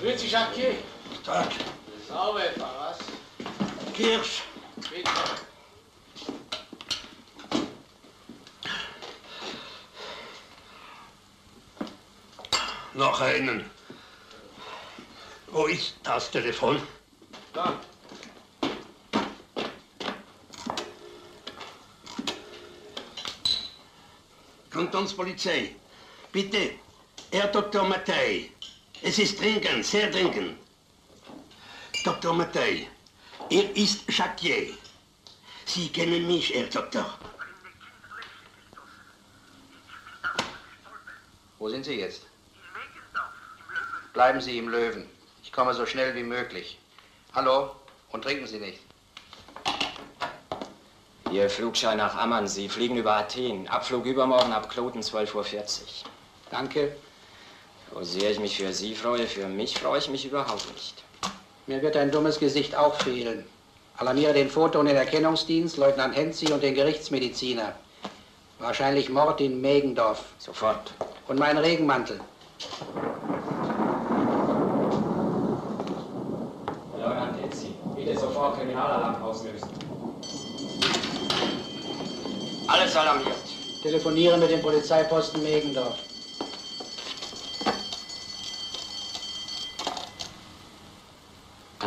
Grüezi, Jacquier. Tag. Sauber was? Kirsch. Bitte. Noch einen. Wo ist das Telefon? Da. Kantonspolizei. Bitte, Herr Dr. Mattei. Es ist dringend, sehr dringend. Dr. Mattei, er ist Jacquier. Sie kennen mich, Herr Doktor. Wo sind Sie jetzt? Bleiben Sie im Löwen. Ich komme so schnell wie möglich. Hallo? Und trinken Sie nicht. Ihr Flugschein nach Amman. Sie fliegen über Athen. Abflug übermorgen ab Kloten 12.40 Uhr. Danke. So sehr ich mich für Sie freue, für mich freue ich mich überhaupt nicht. Mir wird ein dummes Gesicht auch fehlen. Alarmiere den Foto- und den Erkennungsdienst, Leutnant Henzi und den Gerichtsmediziner. Wahrscheinlich Mord in Megendorf. Sofort. Und meinen Regenmantel. Leutnant Hetzi, bitte sofort Kriminalalarm auslösen. Alles alarmiert. Telefoniere mit dem Polizeiposten Megendorf.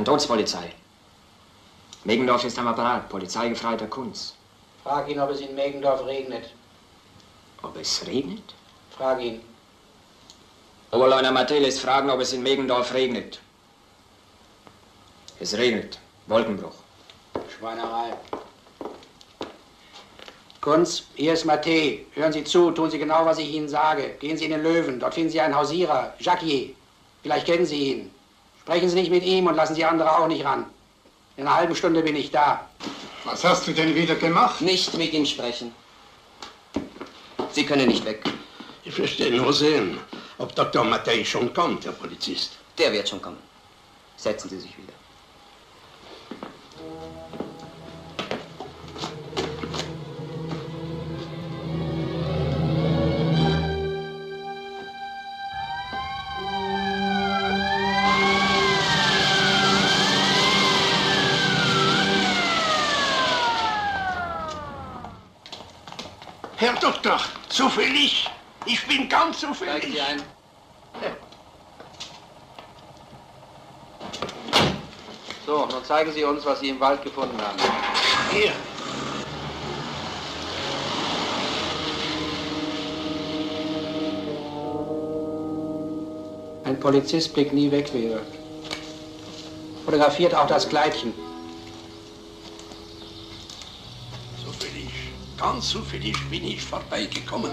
Kantonspolizei. Megendorf ist am Apparat. Polizeigefreiter Kunz. Frag ihn, ob es in Megendorf regnet. Ob es regnet? Frag ihn. Oberleutnant Matthä lässt fragen, ob es in Megendorf regnet. Es regnet. Wolkenbruch. Schweinerei. Kunz, hier ist Mathé. Hören Sie zu, tun Sie genau, was ich Ihnen sage. Gehen Sie in den Löwen, dort finden Sie einen Hausierer, Jacquier. Vielleicht kennen Sie ihn. Sprechen Sie nicht mit ihm und lassen Sie andere auch nicht ran. In einer halben Stunde bin ich da. Was hast du denn wieder gemacht? Nicht mit ihm sprechen. Sie können nicht weg. Ich verstehe nur sehen, ob Dr. Mattei schon kommt, Herr Polizist. Der wird schon kommen. Setzen Sie sich wieder. Herr Doktor, zufällig. Ich bin ganz zufällig. Ein. So, nun zeigen Sie uns, was Sie im Wald gefunden haben. Hier. Ein Polizist blickt nie weg, Weber. Fotografiert auch das Kleidchen. Zufällig, ganz zufällig bin ich vorbeigekommen.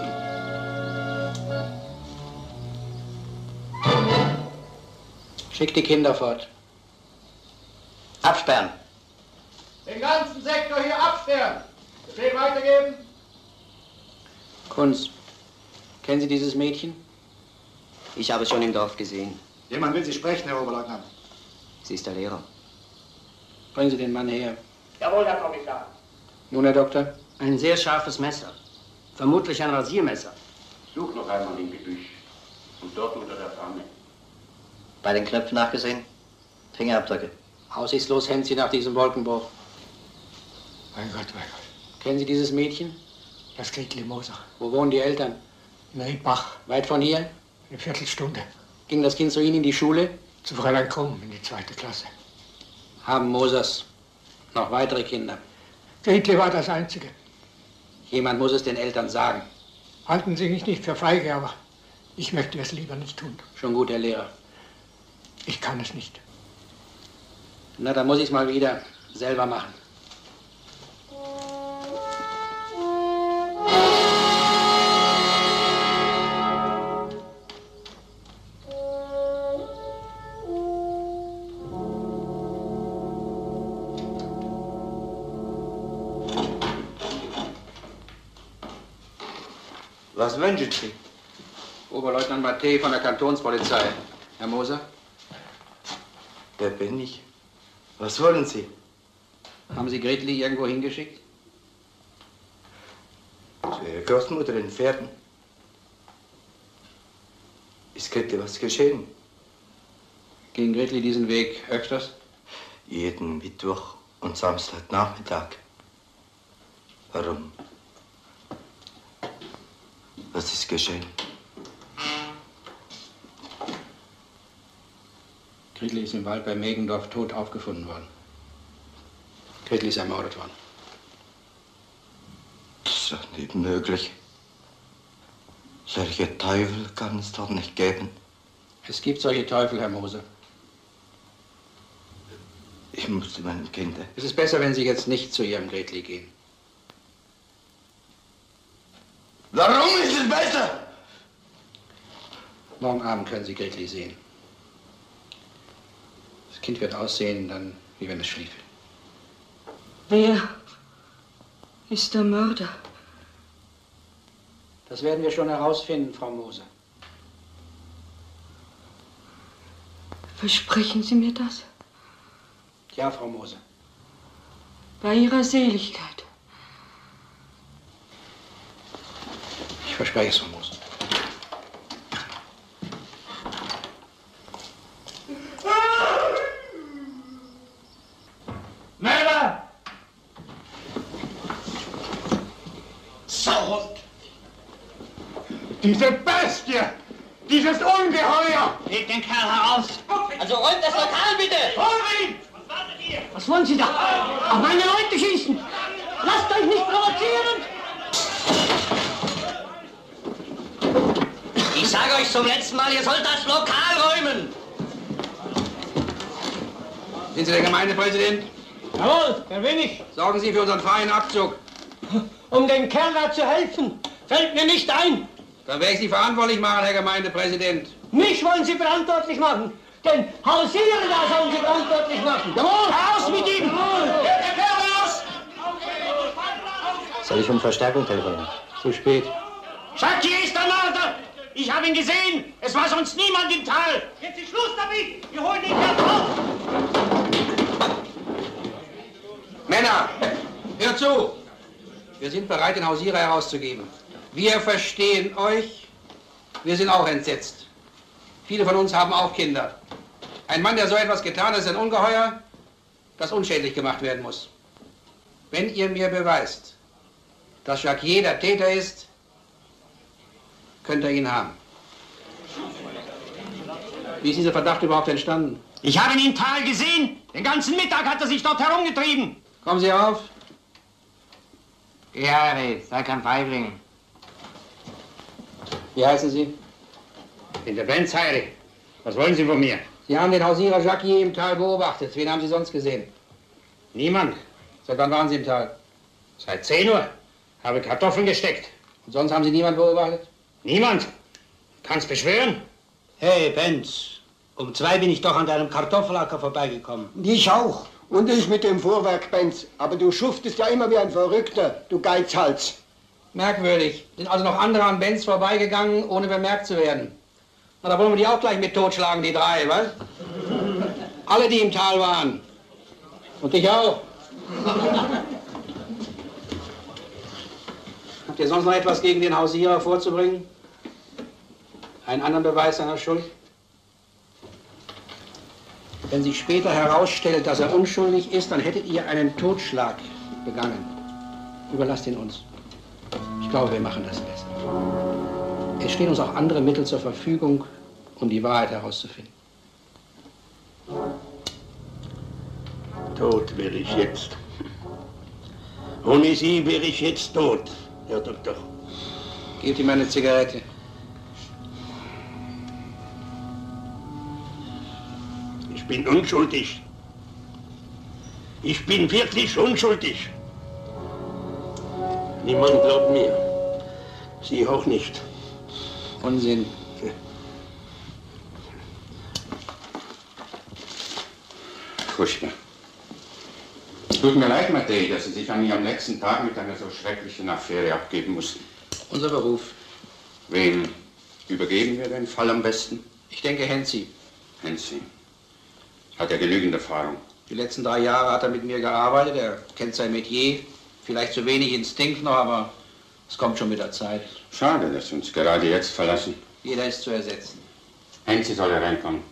Schick die Kinder fort. Absperren. Den ganzen Sektor hier absperren. Befehl weitergeben. Kunz, kennen Sie dieses Mädchen? Ich habe es schon im Dorf gesehen. Jemand will Sie sprechen, Herr Oberleutnant. Sie ist der Lehrer. Bringen Sie den Mann her. Jawohl, Herr Kommissar. Nun, Herr Doktor. Ein sehr scharfes Messer. Vermutlich ein Rasiermesser. Such noch einmal im Gebüsch. Und dort unter der Fahne. Bei den Knöpfen nachgesehen? Fingerabdrücke. Aussichtslos hängt sie nach diesem Wolkenbruch. Mein Gott, mein Gott. Kennen Sie dieses Mädchen? Das Gretli Moser. Wo wohnen die Eltern? In Riedbach. Weit von hier? Eine Viertelstunde. Ging das Kind zu Ihnen in die Schule? Zu Fräulein Krumm in die zweite Klasse. Haben Mosers noch weitere Kinder? Gretli war das Einzige. Jemand muss es den Eltern sagen. Halten Sie mich nicht für feige, aber ich möchte es lieber nicht tun. Schon gut, Herr Lehrer. Ich kann es nicht. Na, dann muss ich es mal wieder selber machen. Sie? Oberleutnant Mattei von der Kantonspolizei. Herr Moser, Wer bin ich? Was wollen Sie? haben Sie Gretli irgendwo hingeschickt? Zu Ihrer Großmutter in Pferden. Ist Grete was geschehen? Gehen Gretli diesen Weg öfters? Jeden Mittwoch und Samstagnachmittag. Warum? Was ist geschehen? Gretli ist im Wald bei Megendorf tot aufgefunden worden. Gretli ist ermordet worden. Das ist doch nicht möglich. Solche Teufel kann es doch nicht geben. Es gibt solche Teufel, Herr Moser. Ich muss zu meinem Kind. Es ist besser, wenn Sie jetzt nicht zu Ihrem Gretli gehen. Warum ist es besser? Morgen Abend können Sie Gretli sehen. Das Kind wird aussehen, dann, wie wenn es schlief. Wer ist der Mörder? Das werden wir schon herausfinden, Frau Moser. Versprechen Sie mir das? Ja, Frau Moser. Bei Ihrer Seligkeit. Verspreche es, Moser. Mörder! Sauhund! Diese Bestie! Dieses Ungeheuer! Leg den Kerl heraus! Also räumt das Lokal bitte! Hol ihn! Was wollen Sie da? Auf meine Leute schießen! Lasst euch nicht provozieren! Ich sage euch zum letzten Mal, ihr sollt das Lokal räumen! Sind Sie der Gemeindepräsident? Jawohl, der bin ich. Sorgen Sie für unseren freien Abzug. Um dem Kerl da zu helfen, fällt mir nicht ein. Dann werde ich Sie verantwortlich machen, Herr Gemeindepräsident. Mich wollen Sie verantwortlich machen. Den Hausierer da sollen Sie verantwortlich machen. Jawohl, raus mit ihm! Der Kerl raus! Soll ich um Verstärkung telefonieren? Zu spät. Jackie ist der Mörder! Ich habe ihn gesehen! Es war sonst niemand im Tal! Jetzt ist Schluss damit! Wir holen den Kerl raus! Männer, hört zu! Wir sind bereit, den Hausierer herauszugeben. Wir verstehen euch. Wir sind auch entsetzt. Viele von uns haben auch Kinder. Ein Mann, der so etwas getan hat, ist ein Ungeheuer, das unschädlich gemacht werden muss. Wenn ihr mir beweist, dass Jacquier der Täter ist, könnt ihr ihn haben. Wie ist dieser Verdacht überhaupt entstanden? Ich habe ihn im Tal gesehen! Den ganzen Mittag hat er sich dort herumgetrieben! Kommen Sie auf. Ja, sei kein Feigling. Wie heißen Sie? In der Benz Heiri. Was wollen Sie von mir? Sie haben den Hausierer Jacquier im Tal beobachtet. Wen haben Sie sonst gesehen? Niemand. Seit wann waren Sie im Tal? Seit 10 Uhr. Habe Kartoffeln gesteckt. Und sonst haben Sie niemand beobachtet? Niemand. Kannst beschwören? Hey, Benz, um zwei bin ich doch an deinem Kartoffelacker vorbeigekommen. Ich auch. Und ich mit dem Fuhrwerk, Benz. Aber du schuftest ja immer wie ein Verrückter, du Geizhals. Merkwürdig. Sind also noch andere an Benz vorbeigegangen, ohne bemerkt zu werden. Na, da wollen wir die auch gleich mit totschlagen, die drei, was? Alle, die im Tal waren. Und dich auch. Habt ihr sonst noch etwas gegen den Hausierer vorzubringen? Einen anderen Beweis seiner Schuld? Wenn sich später herausstellt, dass er unschuldig ist, dann hättet ihr einen Totschlag begangen. Überlasst ihn uns. Ich glaube, wir machen das besser. Es stehen uns auch andere Mittel zur Verfügung, um die Wahrheit herauszufinden. Tot wäre ich jetzt. Ohne Sie wäre ich jetzt tot, Herr Doktor. Gebt ihm eine Zigarette. Bin unschuldig. Ich bin wirklich unschuldig. Niemand glaubt mir. Sie auch nicht. Unsinn. Furchtbar. Tut mir leid, Matej, dass Sie sich an Ihrem letzten Tag mit einer so schrecklichen Affäre abgeben mussten. Unser Beruf. Wem übergeben wir den Fall am besten? Ich denke, Hensi. Hensi. Hat er genügend Erfahrung? Die letzten drei Jahre hat er mit mir gearbeitet. Er kennt sein Metier. Vielleicht zu wenig Instinkt noch, aber es kommt schon mit der Zeit. Schade, dass Sie uns gerade jetzt verlassen. Jeder ist zu ersetzen. Hensi soll hereinkommen.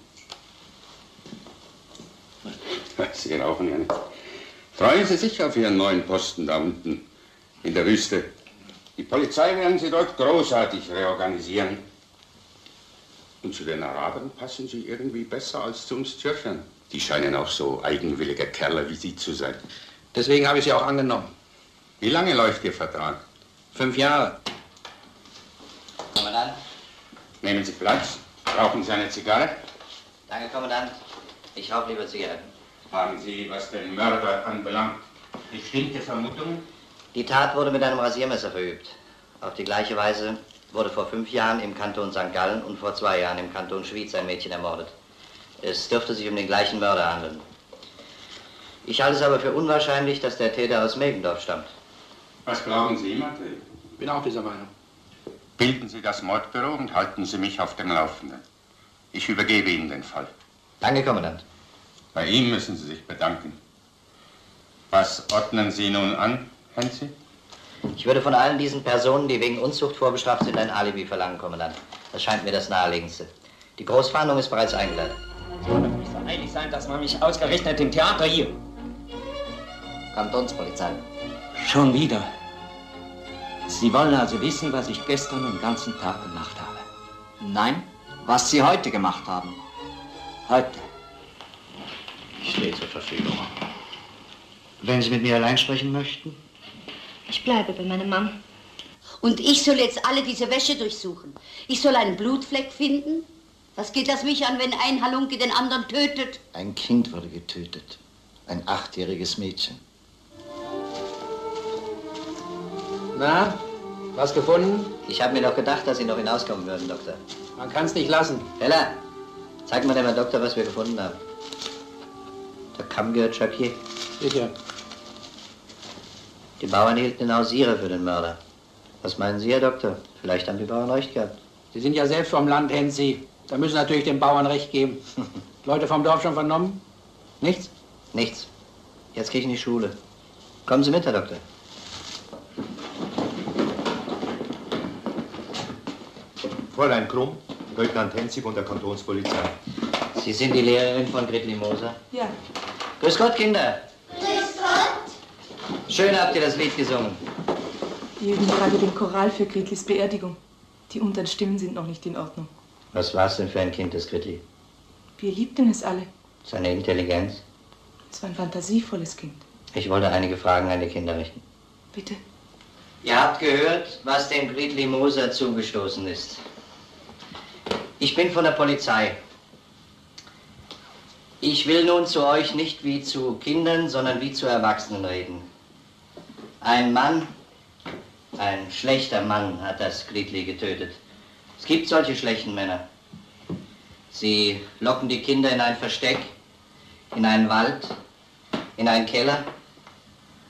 Sie rauchen ja nicht. Freuen Sie sich auf Ihren neuen Posten da unten in der Wüste. Die Polizei werden Sie dort großartig reorganisieren. Und zu den Arabern passen Sie irgendwie besser als zu uns Tschechern. Die scheinen auch so eigenwillige Kerle wie Sie zu sein. Deswegen habe ich Sie auch angenommen. Wie lange läuft Ihr Vertrag? Fünf Jahre. Kommandant. Nehmen Sie Platz. Rauchen Sie eine Zigarre? Danke, Kommandant. Ich rauche lieber Zigaretten. Haben Sie, was den Mörder anbelangt, bestimmte Vermutungen? Die Tat wurde mit einem Rasiermesser verübt. Auf die gleiche Weise wurde vor fünf Jahren im Kanton St. Gallen und vor zwei Jahren im Kanton Schwyz ein Mädchen ermordet. Es dürfte sich um den gleichen Mörder handeln. Ich halte es aber für unwahrscheinlich, dass der Täter aus Megendorf stammt. Was glauben Sie, Mathe? Bin auch dieser Meinung. Bilden Sie das Mordbüro und halten Sie mich auf dem Laufenden. Ich übergebe Ihnen den Fall. Danke, Kommandant. Bei ihm müssen Sie sich bedanken. Was ordnen Sie nun an, Hensi? Ich würde von allen diesen Personen, die wegen Unzucht vorbestraft sind, ein Alibi verlangen, Kommandant. Das scheint mir das Naheliegendste. Die Großfahndung ist bereits eingeleitet. Sie wollen doch nicht so eilig sein, dass man mich ausgerechnet im Theater hier. Kantonspolizei. Schon wieder. Sie wollen also wissen, was ich gestern den ganzen Tag gemacht habe. Nein, was Sie heute gemacht haben. Heute. Ich stehe zur Verfügung. Wenn Sie mit mir allein sprechen möchten? Ich bleibe bei meinem Mann. Und ich soll jetzt alle diese Wäsche durchsuchen. Ich soll einen Blutfleck finden. Was geht das mich an, wenn ein Halunke den anderen tötet? Ein Kind wurde getötet. Ein achtjähriges Mädchen. Na, was gefunden? Ich habe mir doch gedacht, dass Sie noch hinauskommen würden, Doktor. Man kann es nicht lassen. Bella, zeig mal dem Herrn Doktor, was wir gefunden haben. Der Kamm gehört Chapier. Sicher. Die Bauern hielten den Hausierer für den Mörder. Was meinen Sie, Herr Doktor? Vielleicht haben die Bauern recht gehabt. Sie sind ja selbst vom Land, Hensi. Da müssen Sie natürlich den Bauern recht geben. Leute vom Dorf schon vernommen? Nichts? Nichts. Jetzt gehe ich in die Schule. Kommen Sie mit, Herr Doktor. Fräulein Krumm, Leutnant Henzig und der Kantonspolizei. Sie sind die Lehrerin von Gritli Moser? Ja. Grüß Gott, Kinder. Grüß Gott. Schön habt ihr das Lied gesungen. Wir üben gerade den Choral für Gretlis Beerdigung. Die unteren Stimmen sind noch nicht in Ordnung. Was war's denn für ein Kind, das Gritli? Wir liebten es alle. Seine Intelligenz? Es war ein fantasievolles Kind. Ich wollte einige Fragen an die Kinder richten. Bitte. Ihr habt gehört, was dem Gritli Moser zugestoßen ist. Ich bin von der Polizei. Ich will nun zu euch nicht wie zu Kindern, sondern wie zu Erwachsenen reden. Ein Mann, ein schlechter Mann hat das Gritli getötet. Es gibt solche schlechten Männer. Sie locken die Kinder in ein Versteck, in einen Wald, in einen Keller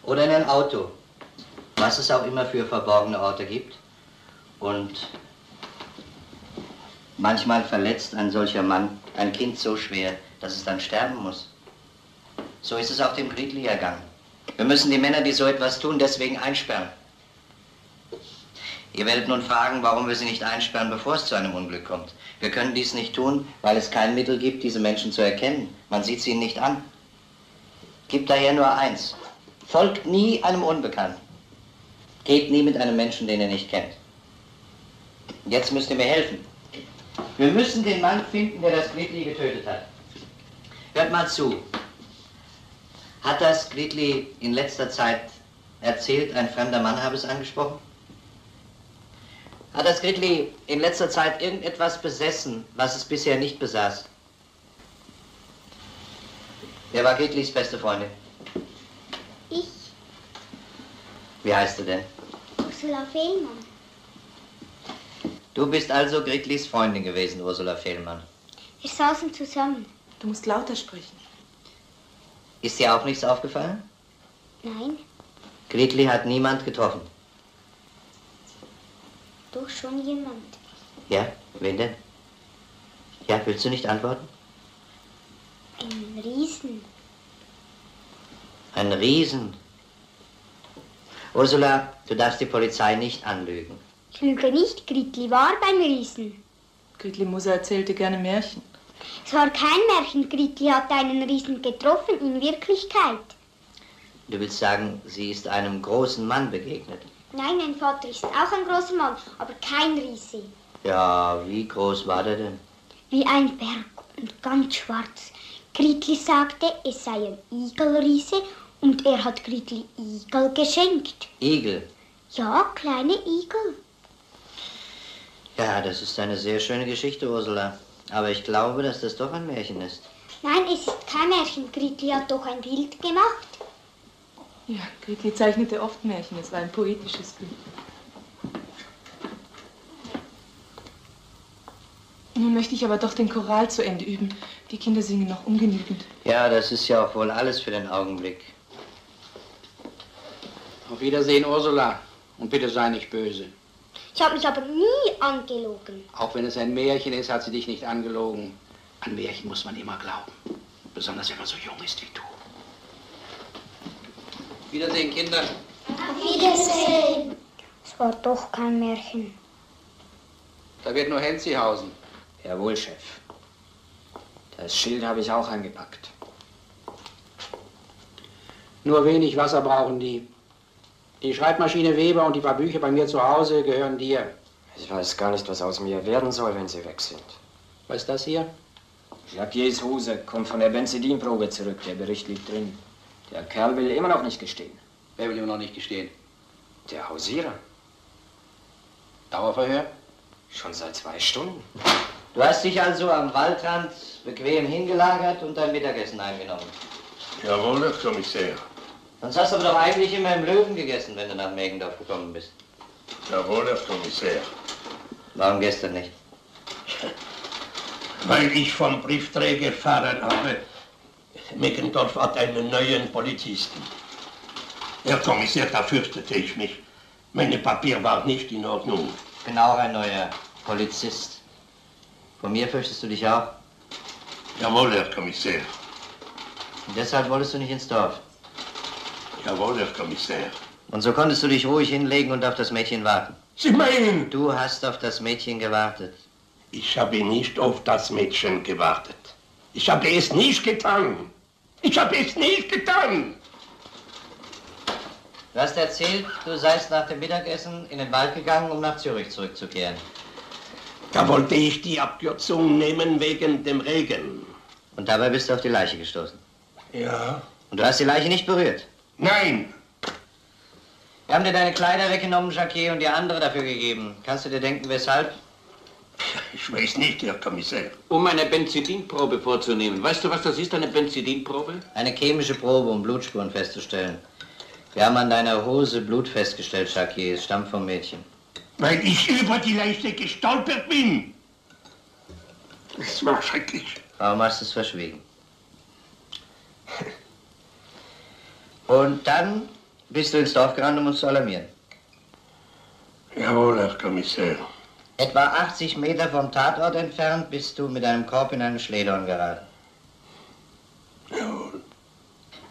oder in ein Auto, was es auch immer für verborgene Orte gibt. Und manchmal verletzt ein solcher Mann ein Kind so schwer, dass es dann sterben muss. So ist es auch dem Gritli ergangen. Wir müssen die Männer, die so etwas tun, deswegen einsperren. Ihr werdet nun fragen, warum wir sie nicht einsperren, bevor es zu einem Unglück kommt. Wir können dies nicht tun, weil es kein Mittel gibt, diese Menschen zu erkennen. Man sieht sie ihnen nicht an. Gibt daher nur eins. Folgt nie einem Unbekannten. Geht nie mit einem Menschen, den ihr nicht kennt. Jetzt müsst ihr mir helfen. Wir müssen den Mann finden, der das Gritli getötet hat. Hört mal zu. Hat das Gritli in letzter Zeit erzählt, ein fremder Mann habe es angesprochen? Hat das Gritli in letzter Zeit irgendetwas besessen, was es bisher nicht besaß? Wer war Gritlis beste Freundin? Ich, Wie heißt du denn? Ursula Fehlmann. Du bist also Gritlis Freundin gewesen, Ursula Fehlmann. Wir saßen zusammen. Du musst lauter sprechen. Ist dir auch nichts aufgefallen? Nein, Gritli hat niemand getroffen. Doch schon jemand. Ja? Wen denn? Ja, willst du nicht antworten? Ein Riesen. Ein Riesen. Ursula, du darfst die Polizei nicht anlügen. Ich lüge nicht, Gritli war beim Riesen. Gretli Moser erzählte gerne Märchen. Es war kein Märchen, Gritli hat einen Riesen getroffen in Wirklichkeit. Du willst sagen, sie ist einem großen Mann begegnet. Nein, mein Vater ist auch ein großer Mann, aber kein Riese. Ja, wie groß war der denn? Wie ein Berg und ganz schwarz. Gritli sagte, es sei ein Igelriese und er hat Gritli Igel geschenkt. Igel. Ja, kleine Igel. Ja, das ist eine sehr schöne Geschichte, Ursula. Aber ich glaube, dass das doch ein Märchen ist. Nein, es ist kein Märchen. Gritli hat doch ein Bild gemacht. Ja, Gritli zeichnete oft Märchen. Es war ein poetisches Bild. Nun möchte ich aber doch den Choral zu Ende üben. Die Kinder singen noch ungenügend. Ja, das ist ja auch wohl alles für den Augenblick. Auf Wiedersehen, Ursula. Und bitte sei nicht böse. Ich habe mich aber nie angelogen. Auch wenn es ein Märchen ist, hat sie dich nicht angelogen. An Märchen muss man immer glauben. Besonders wenn man so jung ist wie du. Wiedersehen, Kinder. Auf Wiedersehen. Es war doch kein Märchen. Da wird nur Henzi hausen. Jawohl, Chef. Das Schild habe ich auch eingepackt. Nur wenig Wasser brauchen die. Die Schreibmaschine Weber und die paar Bücher bei mir zu Hause gehören dir. Ich weiß gar nicht, was aus mir werden soll, wenn Sie weg sind. Was ist das hier? Jacquiers Hose kommt von der Benzidinprobe zurück. Der Bericht liegt drin. Der Kerl will immer noch nicht gestehen. Wer will immer noch nicht gestehen? Der Hausierer. Dauerverhör? Schon seit zwei Stunden. Du hast dich also am Waldrand bequem hingelagert und dein Mittagessen eingenommen. Jawohl, Herr Kommissär. Sonst hast du aber doch eigentlich immer im Löwen gegessen, wenn du nach Megendorf gekommen bist. Jawohl, Herr Kommissär. Warum gestern nicht? Weil ich vom Briefträger erfahren habe, Meckendorf hat einen neuen Polizisten. Herr Kommissar, da fürchtete ich mich. Meine Papier waren nicht in Ordnung. Ich bin auch ein neuer Polizist. Von mir fürchtest du dich auch? Jawohl, Herr Kommissar. Und deshalb wolltest du nicht ins Dorf. Jawohl, Herr Kommissar. Und so konntest du dich ruhig hinlegen und auf das Mädchen warten. Sie meinen? Du hast auf das Mädchen gewartet. Ich habe nicht auf das Mädchen gewartet. Ich habe es nicht getan. Ich habe es nicht getan. Du hast erzählt, du seist nach dem Mittagessen in den Wald gegangen, um nach Zürich zurückzukehren. Da wollte ich die Abkürzung nehmen wegen dem Regen. Und dabei bist du auf die Leiche gestoßen. Ja. Und du hast die Leiche nicht berührt. Nein. Wir haben dir deine Kleider weggenommen, Jacquet, und dir andere dafür gegeben. Kannst du dir denken, weshalb? Ich weiß nicht, Herr Kommissar. Um eine Benzidinprobe vorzunehmen. Weißt du, was das ist, eine Benzidinprobe? Eine chemische Probe, um Blutspuren festzustellen. Wir haben an deiner Hose Blut festgestellt, Jacquet. Es stammt vom Mädchen. Weil ich über die Leiche gestolpert bin. Es war schrecklich. Warum hast du es verschwiegen? Und dann bist du ins Dorf gerannt, um uns zu alarmieren. Jawohl, Herr Kommissar. Etwa 80 Meter vom Tatort entfernt bist du mit einem Korb in einen Schledorn geraten. Jawohl.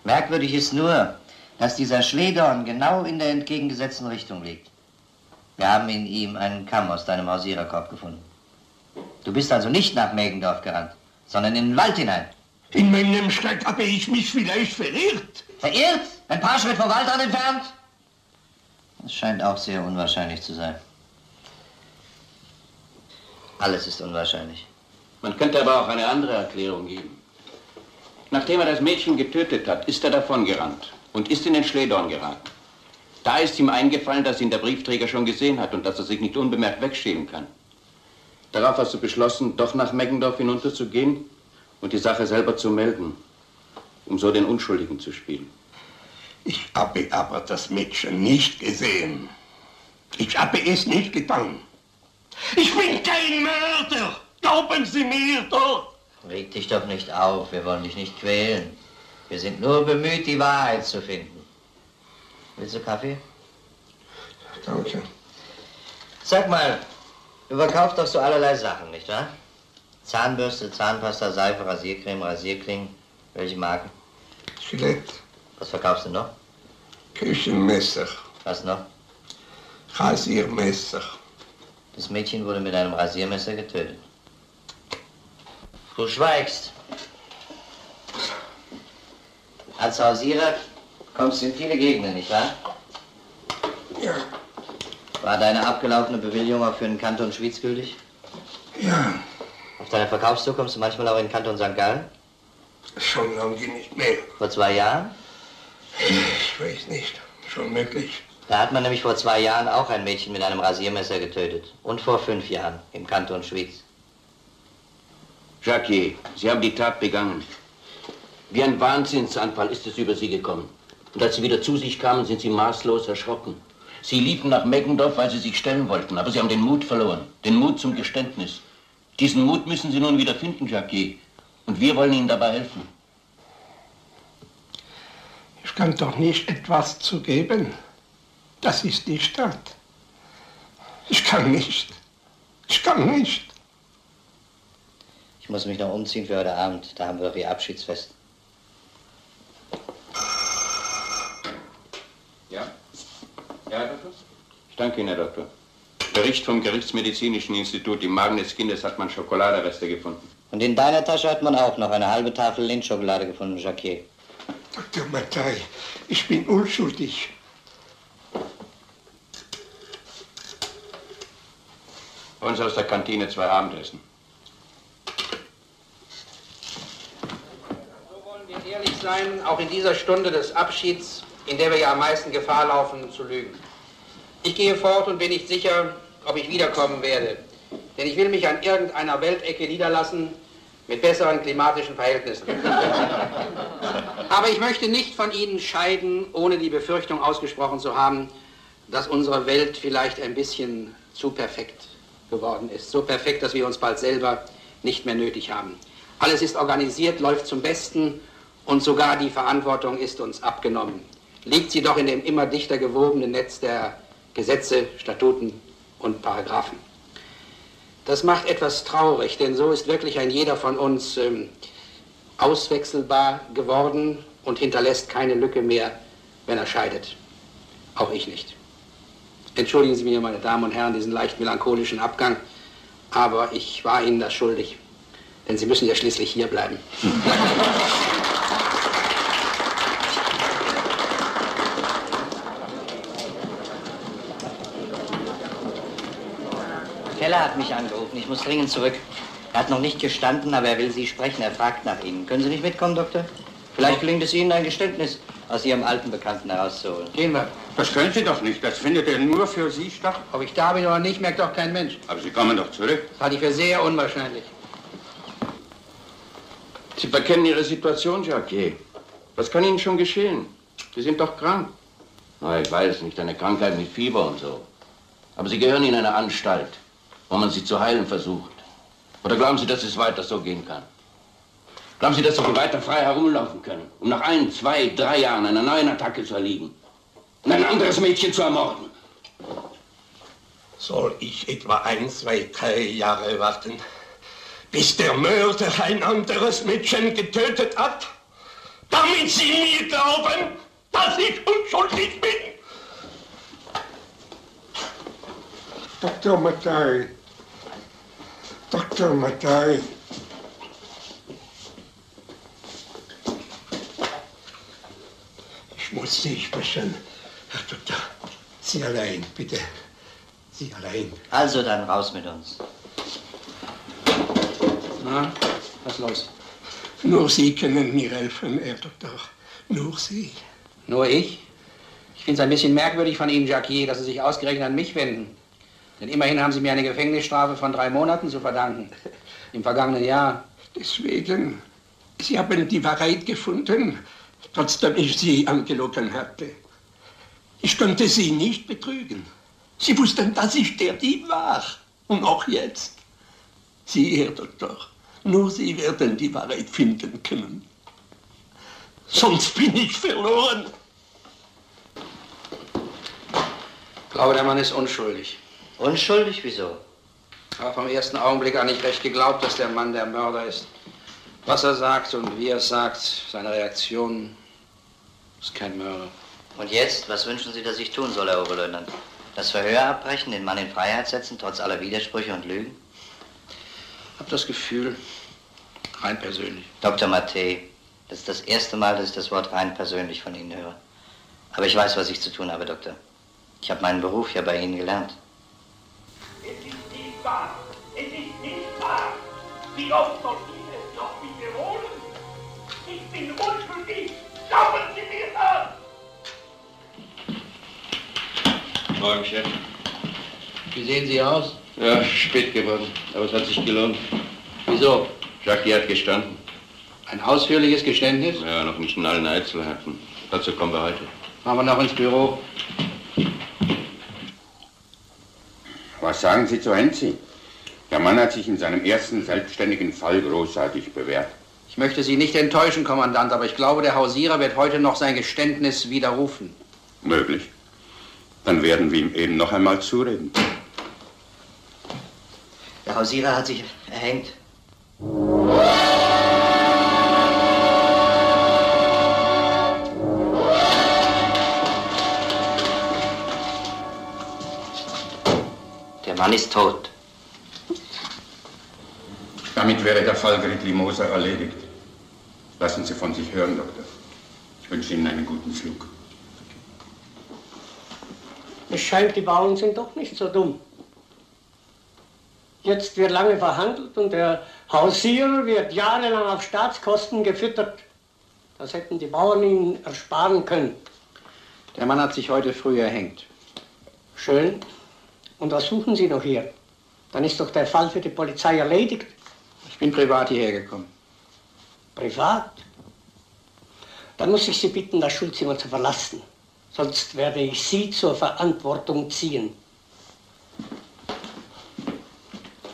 Merkwürdig ist nur, dass dieser Schledorn genau in der entgegengesetzten Richtung liegt. Wir haben in ihm einen Kamm aus deinem Hausiererkorb gefunden. Du bist also nicht nach Megendorf gerannt, sondern in den Wald hinein. In meinem Schreck habe ich mich vielleicht verirrt. Verirrt? Ein paar Schritt vom Waldrand entfernt? Das scheint auch sehr unwahrscheinlich zu sein. Alles ist unwahrscheinlich. Man könnte aber auch eine andere Erklärung geben. Nachdem er das Mädchen getötet hat, ist er davongerannt und ist in den Schledorn geraten. Da ist ihm eingefallen, dass ihn der Briefträger schon gesehen hat und dass er sich nicht unbemerkt wegstehlen kann. Darauf hast du beschlossen, doch nach Meggendorf hinunterzugehen und die Sache selber zu melden, um so den Unschuldigen zu spielen. Ich habe aber das Mädchen nicht gesehen. Ich habe es nicht getan. Ich bin kein Mörder. Glauben Sie mir doch. Reg dich doch nicht auf, wir wollen dich nicht quälen. Wir sind nur bemüht, die Wahrheit zu finden. Willst du Kaffee? Danke. Sag mal, du verkaufst doch so allerlei Sachen, nicht wahr? Zahnbürste, Zahnpasta, Seife, Rasiercreme, Rasierklingen. Welche Marken? Gillette, Was verkaufst du noch? Küchenmesser, Was noch? Rasiermesser. Das Mädchen wurde mit einem Rasiermesser getötet. Du schweigst. Als Hausierer kommst du in viele Gegenden, nicht wahr? Ja. War deine abgelaufene Bewilligung auch für den Kanton Schwyz gültig? Ja, Auf deiner Verkaufstour kommst du manchmal auch in den Kanton St. Gallen? schon lange nicht mehr. Vor zwei Jahren? Ich weiß nicht. Schon möglich. Da hat man nämlich vor zwei Jahren auch ein Mädchen mit einem Rasiermesser getötet. Und vor fünf Jahren im Kanton Schwyz. Jacquier, Sie haben die Tat begangen. Wie ein Wahnsinnsanfall ist es über Sie gekommen. Und als Sie wieder zu sich kamen, sind Sie maßlos erschrocken. Sie liefen nach Meggendorf, weil Sie sich stellen wollten, aber Sie haben den Mut verloren. Den Mut zum Geständnis. Diesen Mut müssen Sie nun wieder finden, Jacquier. Und wir wollen Ihnen dabei helfen. Ich kann doch nicht etwas zugeben. Das ist die Stadt. Ich kann nicht. Ich kann nicht. Ich muss mich noch umziehen für heute Abend. Da haben wir doch Ihr Abschiedsfest. Ja? Ja, Herr Doktor? Ich danke Ihnen, Herr Doktor. Bericht vom Gerichtsmedizinischen Institut. Im Magen des Kindes hat man Schokoladereste gefunden. Und in deiner Tasche hat man auch noch eine halbe Tafel Lindschokolade gefunden, Jacquier. Dr. Mattei, ich bin unschuldig. Bei uns aus der Kantine zwei Abendessen. wir ehrlich sein, auch in dieser Stunde des Abschieds, in der wir ja am meisten Gefahr laufen, zu lügen. Ich gehe fort und bin nicht sicher, ob ich wiederkommen werde. Denn ich will mich an irgendeiner Weltecke niederlassen mit besseren klimatischen Verhältnissen. Aber ich möchte nicht von Ihnen scheiden, ohne die Befürchtung ausgesprochen zu haben, dass unsere Welt vielleicht ein bisschen zu perfekt geworden ist. So perfekt, dass wir uns bald selber nicht mehr nötig haben. Alles ist organisiert, läuft zum Besten und sogar die Verantwortung ist uns abgenommen. Liegt sie doch in dem immer dichter gewobenen Netz der Gesetze, Statuten und Paragraphen. Das macht etwas traurig, denn so ist wirklich ein jeder von uns ähm, auswechselbar geworden und hinterlässt keine Lücke mehr, wenn er scheidet. Auch ich nicht. Entschuldigen Sie mir, meine Damen und Herren, diesen leicht melancholischen Abgang, aber ich war Ihnen das schuldig, denn Sie müssen ja schließlich hier bleiben. Keller hat mich angerufen. Ich muss dringend zurück. Er hat noch nicht gestanden, aber er will Sie sprechen. Er fragt nach Ihnen. Können Sie nicht mitkommen, Doktor? Vielleicht gelingt es Ihnen, ein Geständnis aus Ihrem alten Bekannten herauszuholen. Gehen wir. Das können Sie doch nicht. Das findet ja nur für Sie statt. Ob ich da bin oder nicht, merkt doch kein Mensch. Aber Sie kommen doch zurück. Das halte ich für sehr unwahrscheinlich. Sie verkennen Ihre Situation, Jacquier. Was kann Ihnen schon geschehen? Sie sind doch krank. Na, ich weiß nicht, eine Krankheit mit Fieber und so. Aber Sie gehören in eine Anstalt, wo man Sie zu heilen versucht. Oder glauben Sie, dass es weiter so gehen kann? Glauben Sie, dass Sie weiter frei herumlaufen können, um nach ein, zwei, drei Jahren einer neuen Attacke zu erliegen und ein anderes Mädchen zu ermorden? Soll ich etwa ein, zwei, drei Jahre warten, bis der Mörder ein anderes Mädchen getötet hat? Damit Sie mir glauben, dass ich unschuldig bin? Dr. Mattei. Dr. Mattei. Ich muss Sie sprechen, Herr Doktor. Sie allein, bitte. Sie allein. Also dann raus mit uns. Na, was ist los? Nur Sie können mir helfen, Herr Doktor. Nur Sie. Nur ich? Ich finde es ein bisschen merkwürdig von Ihnen, Jacquier, dass Sie sich ausgerechnet an mich wenden. Denn immerhin haben Sie mir eine Gefängnisstrafe von drei Monaten zu verdanken. Im vergangenen Jahr. Deswegen, Sie haben die Wahrheit gefunden, trotzdem ich Sie angelogen hatte. Ich konnte Sie nicht betrügen. Sie wussten, dass ich der Dieb war. Und auch jetzt. Sie, Herr Doktor, nur Sie werden die Wahrheit finden können. Sonst bin ich verloren. Ich glaube, der Mann ist unschuldig. Unschuldig? Wieso? Ich habe vom ersten Augenblick an nicht recht geglaubt, dass der Mann der Mörder ist. Was er sagt und wie er es sagt, seine Reaktion, ist kein Mörder. Und jetzt, was wünschen Sie, dass ich tun soll, Herr Oberleutnant? Das Verhör abbrechen, den Mann in Freiheit setzen, trotz aller Widersprüche und Lügen? Ich habe das Gefühl, Rein persönlich. Dr. Mattei, das ist das erste Mal, dass ich das Wort rein persönlich von Ihnen höre. Aber ich weiß, was ich zu tun habe, Doktor. Ich habe meinen Beruf ja bei Ihnen gelernt. Es ist nicht wahr. Es ist nicht wahr. Wie oft soll ich bin unschuldig. Glauben Sie mir das! Morgen, Chef. Wie sehen Sie aus? Ja, spät geworden, aber es hat sich gelohnt. Wieso? Jackie hat gestanden. Ein ausführliches Geständnis? Ja, noch nicht in allen Einzelheiten. Dazu kommen wir heute. Fahren wir noch ins Büro. Was sagen Sie zu Henzi? Der Mann hat sich in seinem ersten selbstständigen Fall großartig bewährt. Ich möchte Sie nicht enttäuschen, Kommandant, aber ich glaube, der Hausierer wird heute noch sein Geständnis widerrufen. Möglich. Dann werden wir ihm eben noch einmal zureden. Der Hausierer hat sich erhängt. Der Mann ist tot. Damit wäre der Fall Gritli Moser erledigt. Lassen Sie von sich hören, Doktor. Ich wünsche Ihnen einen guten Flug. Es scheint, die Bauern sind doch nicht so dumm. Jetzt wird lange verhandelt und der Hausierer wird jahrelang auf Staatskosten gefüttert. Das hätten die Bauern ihnen ersparen können. Der Mann hat sich heute früh erhängt. Schön. Und was suchen Sie noch hier? Dann ist doch der Fall für die Polizei erledigt. Ich bin privat hierher gekommen. Privat? Dann muss ich Sie bitten, das Schulzimmer zu verlassen. Sonst werde ich Sie zur Verantwortung ziehen.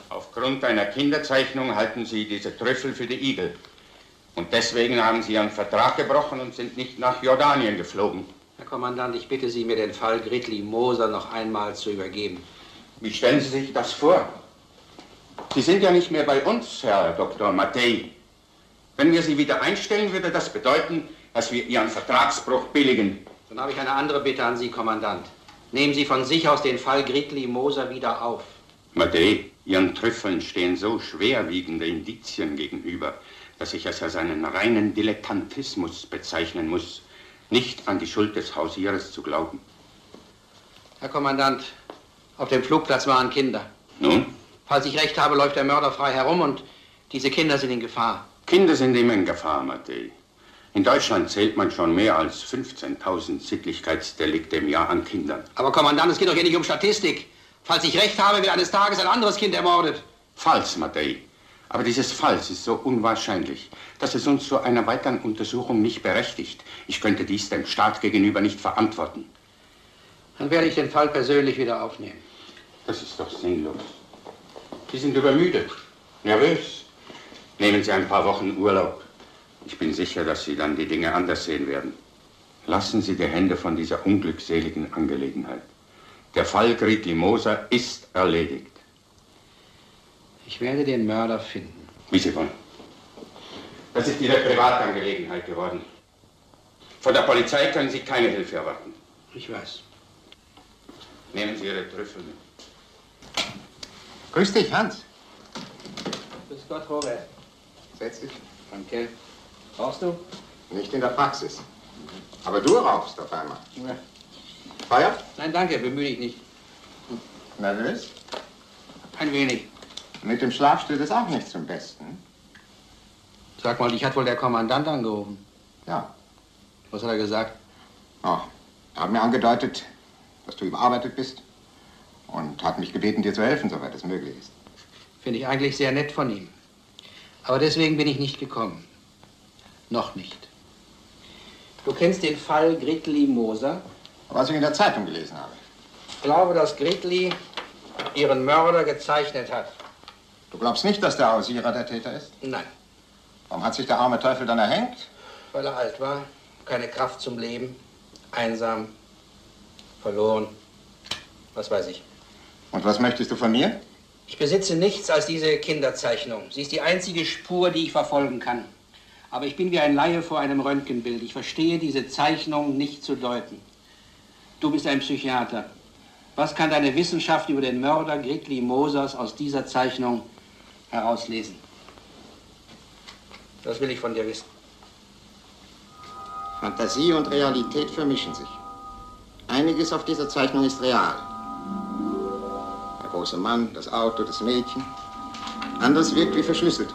Aufgrund einer Kinderzeichnung halten Sie diese Trüffel für die Igel. Und deswegen haben Sie Ihren Vertrag gebrochen und sind nicht nach Jordanien geflogen. Herr Kommandant, ich bitte Sie, mir den Fall Gritli Moser noch einmal zu übergeben. Wie stellen Sie sich das vor? Sie sind ja nicht mehr bei uns, Herr Dr. Mattei. Wenn wir Sie wieder einstellen, würde das bedeuten, dass wir Ihren Vertragsbruch billigen. Dann habe ich eine andere Bitte an Sie, Kommandant. Nehmen Sie von sich aus den Fall Gritli Moser wieder auf. Mattei, Ihren Trüffeln stehen so schwerwiegende Indizien gegenüber, dass ich es als einen reinen Dilettantismus bezeichnen muss, nicht an die Schuld des Hausierers zu glauben. Herr Kommandant, auf dem Flugplatz waren Kinder. Nun? Falls ich recht habe, läuft der Mörder frei herum und diese Kinder sind in Gefahr. Kinder sind immer in Gefahr, Mattei. In Deutschland zählt man schon mehr als 15.000 Sittlichkeitsdelikte im Jahr an Kindern. Aber Kommandant, es geht doch hier nicht um Statistik. Falls ich recht habe, wird eines Tages ein anderes Kind ermordet. Falls, Mattei. Aber dieses Falls ist so unwahrscheinlich, dass es uns zu einer weiteren Untersuchung nicht berechtigt. Ich könnte dies dem Staat gegenüber nicht verantworten. Dann werde ich den Fall persönlich wieder aufnehmen. Das ist doch sinnlos. Sie sind übermüdet, nervös. Nehmen Sie ein paar Wochen Urlaub. Ich bin sicher, dass Sie dann die Dinge anders sehen werden. Lassen Sie die Hände von dieser unglückseligen Angelegenheit. Der Fall Gritli Moser ist erledigt. Ich werde den Mörder finden. Wie Sie wollen. Das ist Ihre Privatangelegenheit geworden. Von der Polizei können Sie keine Hilfe erwarten. Ich weiß. Nehmen Sie Ihre Trüffel mit. Grüß dich, Hans. Grüß Gott, Robert. Setz dich. Danke. Rauchst du? Nicht in der Praxis. Aber du rauchst auf einmal. Ja. Feuer? Nein, danke, bemühe dich nicht. Nervös? Ein wenig. Mit dem Schlaf steht es auch nicht zum Besten. Sag mal, dich hat wohl der Kommandant angerufen. Ja. Was hat er gesagt? Oh, er hat mir angedeutet, dass du überarbeitet bist und hat mich gebeten, dir zu helfen, soweit es möglich ist. Finde ich eigentlich sehr nett von ihm. Aber deswegen bin ich nicht gekommen. Noch nicht. Du kennst den Fall Gritli Moser? Was ich in der Zeitung gelesen habe. Ich glaube, dass Gritli ihren Mörder gezeichnet hat. Du glaubst nicht, dass der Hausierer der Täter ist? Nein. Warum hat sich der arme Teufel dann erhängt? Weil er alt war, keine Kraft zum Leben, einsam, verloren, was weiß ich. Und was möchtest du von mir? Ich besitze nichts als diese Kinderzeichnung. Sie ist die einzige Spur, die ich verfolgen kann. Aber ich bin wie ein Laie vor einem Röntgenbild. Ich verstehe diese Zeichnung nicht zu deuten. Du bist ein Psychiater. Was kann deine Wissenschaft über den Mörder Gritli Mosers aus dieser Zeichnung herauslesen? Das will ich von dir wissen. Fantasie und Realität vermischen sich. Einiges auf dieser Zeichnung ist real. Der große Mann, das Auto, das Mädchen. Anderes wirkt wie verschlüsselt.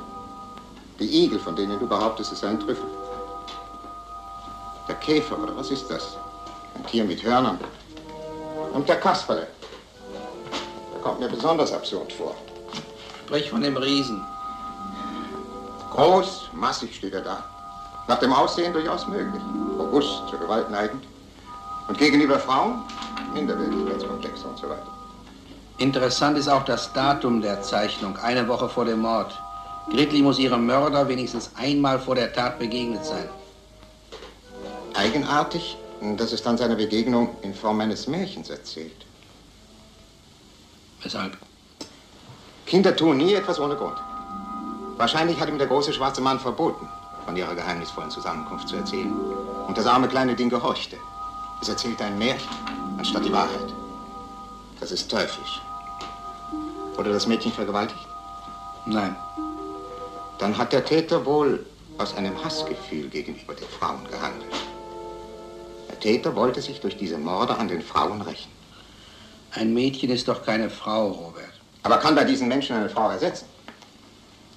Die Igel, von denen du behauptest, es seien Trüffel. Der Käfer, oder was ist das? Ein Tier mit Hörnern. Und der Kasperle. Der kommt mir besonders absurd vor. Sprich von dem Riesen. Groß, massig steht er da. Nach dem Aussehen durchaus möglich. Robust, zur Gewalt neigend. Und gegenüber Frauen Minderwertigkeitskomplexe und so weiter. Interessant ist auch das Datum der Zeichnung, eine Woche vor dem Mord. Gridley muss ihrem Mörder wenigstens einmal vor der Tat begegnet sein. Eigenartig, dass es dann seine Begegnung in Form eines Märchens erzählt. Weshalb? Kinder tun nie etwas ohne Grund. Wahrscheinlich hat ihm der große schwarze Mann verboten, von ihrer geheimnisvollen Zusammenkunft zu erzählen. Und das arme kleine Ding gehorchte. Es erzählte ein Märchen, anstatt die Wahrheit. Das ist teuflisch. Wurde das Mädchen vergewaltigt? Nein. Dann hat der Täter wohl aus einem Hassgefühl gegenüber den Frauen gehandelt. Der Täter wollte sich durch diese Morde an den Frauen rächen. Ein Mädchen ist doch keine Frau, Robert. Aber kann bei diesen Menschen eine Frau ersetzen?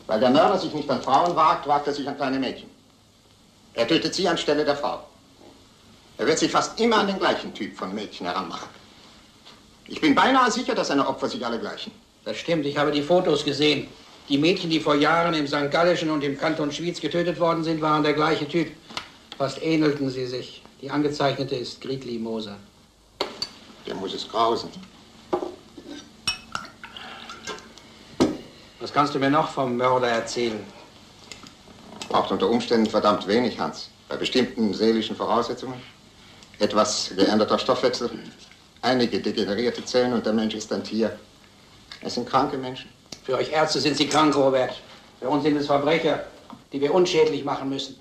Weil der Mörder sich nicht an Frauen wagt, wagt er sich an kleine Mädchen. Er tötet sie anstelle der Frau. Er wird sich fast immer an den gleichen Typ von Mädchen heranmachen. Ich bin beinahe sicher, dass seine Opfer sich alle gleichen. Das stimmt, ich habe die Fotos gesehen. Die Mädchen, die vor Jahren im St. Gallischen und im Kanton Schwyz getötet worden sind, waren der gleiche Typ. Fast ähnelten sie sich. Die angezeichnete ist Gritli Moser. Der muss es grausen. Was kannst du mir noch vom Mörder erzählen? Braucht unter Umständen verdammt wenig, Hans. Bei bestimmten seelischen Voraussetzungen. Etwas geänderter Stoffwechsel, einige degenerierte Zellen und der Mensch ist ein Tier. Es sind kranke Menschen. Für euch Ärzte sind sie krank, Robert. Für uns sind es Verbrecher, die wir unschädlich machen müssen.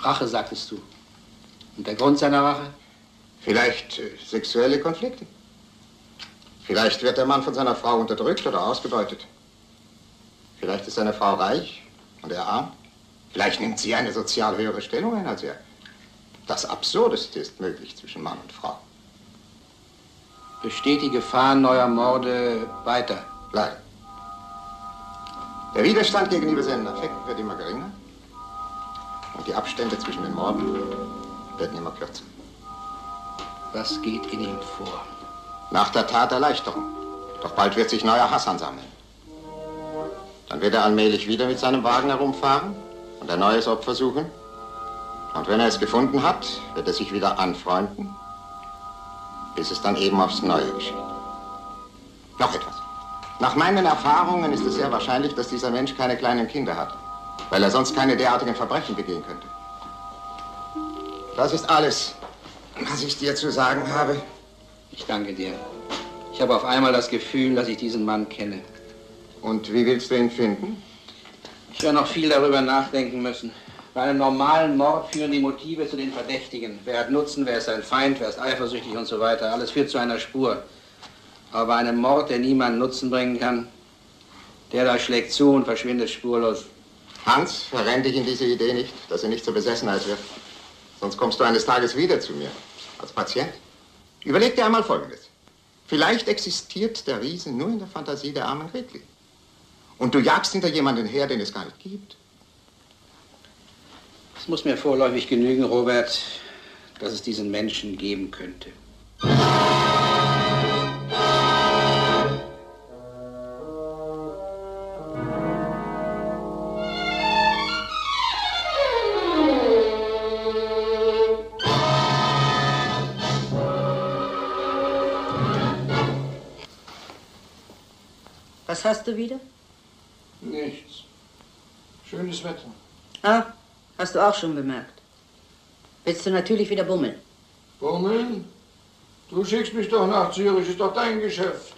Rache, sagtest du. Und der Grund seiner Rache? Vielleicht äh, sexuelle Konflikte. Vielleicht wird der Mann von seiner Frau unterdrückt oder ausgebeutet. Vielleicht ist seine Frau reich und er arm. Vielleicht nimmt sie eine sozial höhere Stellung ein als er. Das Absurdeste ist möglich zwischen Mann und Frau. Besteht die Gefahr neuer Morde weiter? Leider. Der Widerstand gegenüber seinen Affekten wird immer geringer. Und die Abstände zwischen den Morden werden immer kürzer. Was geht in ihm vor? Nach der Tat Erleichterung. Doch bald wird sich neuer Hass ansammeln. Dann wird er allmählich wieder mit seinem Wagen herumfahren und ein neues Opfer suchen. Und wenn er es gefunden hat, wird er sich wieder anfreunden, bis es dann eben aufs Neue geschieht. Noch etwas. Nach meinen Erfahrungen ist es sehr wahrscheinlich, dass dieser Mensch keine kleinen Kinder hat, weil er sonst keine derartigen Verbrechen begehen könnte. Das ist alles, was ich dir zu sagen habe. Ich danke dir. Ich habe auf einmal das Gefühl, dass ich diesen Mann kenne. Und wie willst du ihn finden? Ich werde noch viel darüber nachdenken müssen. Bei einem normalen Mord führen die Motive zu den Verdächtigen. Wer hat Nutzen, wer ist ein Feind, wer ist eifersüchtig und so weiter. Alles führt zu einer Spur. Aber bei einem Mord, der niemanden Nutzen bringen kann, der da schlägt zu und verschwindet spurlos. Hans, verrenn dich in diese Idee nicht, dass sie nicht zur Besessenheit wird. Sonst kommst du eines Tages wieder zu mir, als Patient. Überleg dir einmal Folgendes. Vielleicht existiert der Riese nur in der Fantasie der armen Gretli. Und du jagst hinter jemanden her, den es gar nicht gibt. Es muss mir vorläufig genügen, Robert, dass es diesen Menschen geben könnte. Was hast du wieder? Nichts. Schönes Wetter. Ah, hast du auch schon bemerkt. Willst du natürlich wieder bummeln? Bummeln? Du schickst mich doch nach Zürich, ist doch dein Geschäft.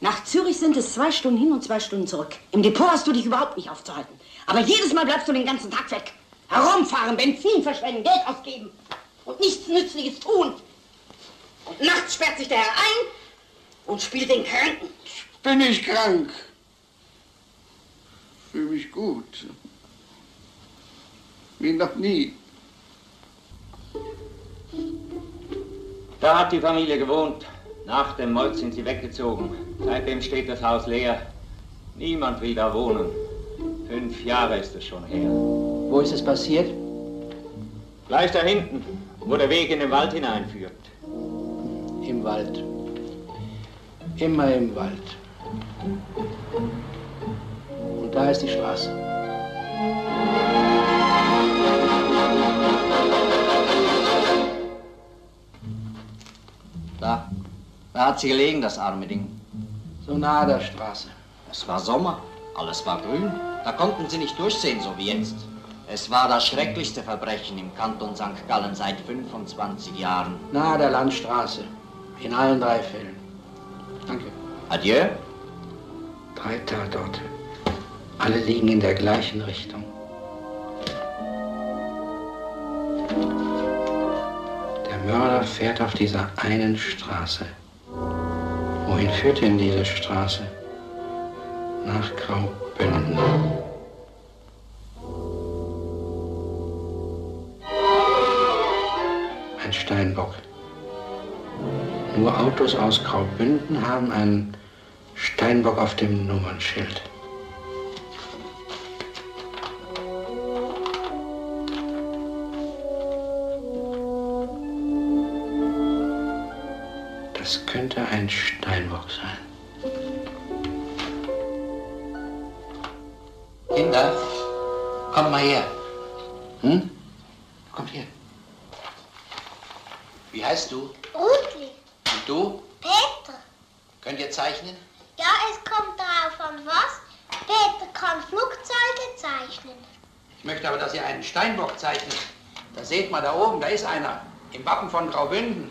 Nach Zürich sind es zwei Stunden hin und zwei Stunden zurück. Im Depot hast du dich überhaupt nicht aufzuhalten. Aber jedes Mal bleibst du den ganzen Tag weg. Herumfahren, Benzin verschwenden, Geld ausgeben und nichts Nützliches tun. Und nachts sperrt sich der Herr ein und spielt den Kranken. Bin ich krank? fühle mich gut. Wie noch nie. Da hat die Familie gewohnt. Nach dem Mord sind sie weggezogen. Seitdem steht das Haus leer. Niemand will da wohnen. Fünf Jahre ist es schon her. Wo ist es passiert? Gleich da hinten, wo der Weg in den Wald hineinführt. Im Wald. Immer im Wald. Und da ist die Straße. Da. Da hat sie gelegen, das arme Ding. So nahe der Straße. Es war Sommer, alles war grün. Da konnten sie nicht durchsehen, so wie jetzt. Es war das schrecklichste Verbrechen im Kanton St. Gallen seit 25 Jahren. Nahe der Landstraße. In allen drei Fällen. Danke. Adieu. Drei Tatorte. Alle liegen in der gleichen Richtung. Mörder fährt auf dieser einen Straße. Wohin führt denn diese Straße? Nach Graubünden. Ein Steinbock. Nur Autos aus Graubünden haben einen Steinbock auf dem Nummernschild. Könnte ein Steinbock sein. Kinder, kommt mal her. Hm? Kommt her. Wie heißt du? Rudli, Und du? Peter. Könnt ihr zeichnen? Ja, es kommt darauf an was. Peter kann Flugzeuge zeichnen. Ich möchte aber, dass ihr einen Steinbock zeichnet. Da seht mal da oben, da ist einer. Im Wappen von Graubünden.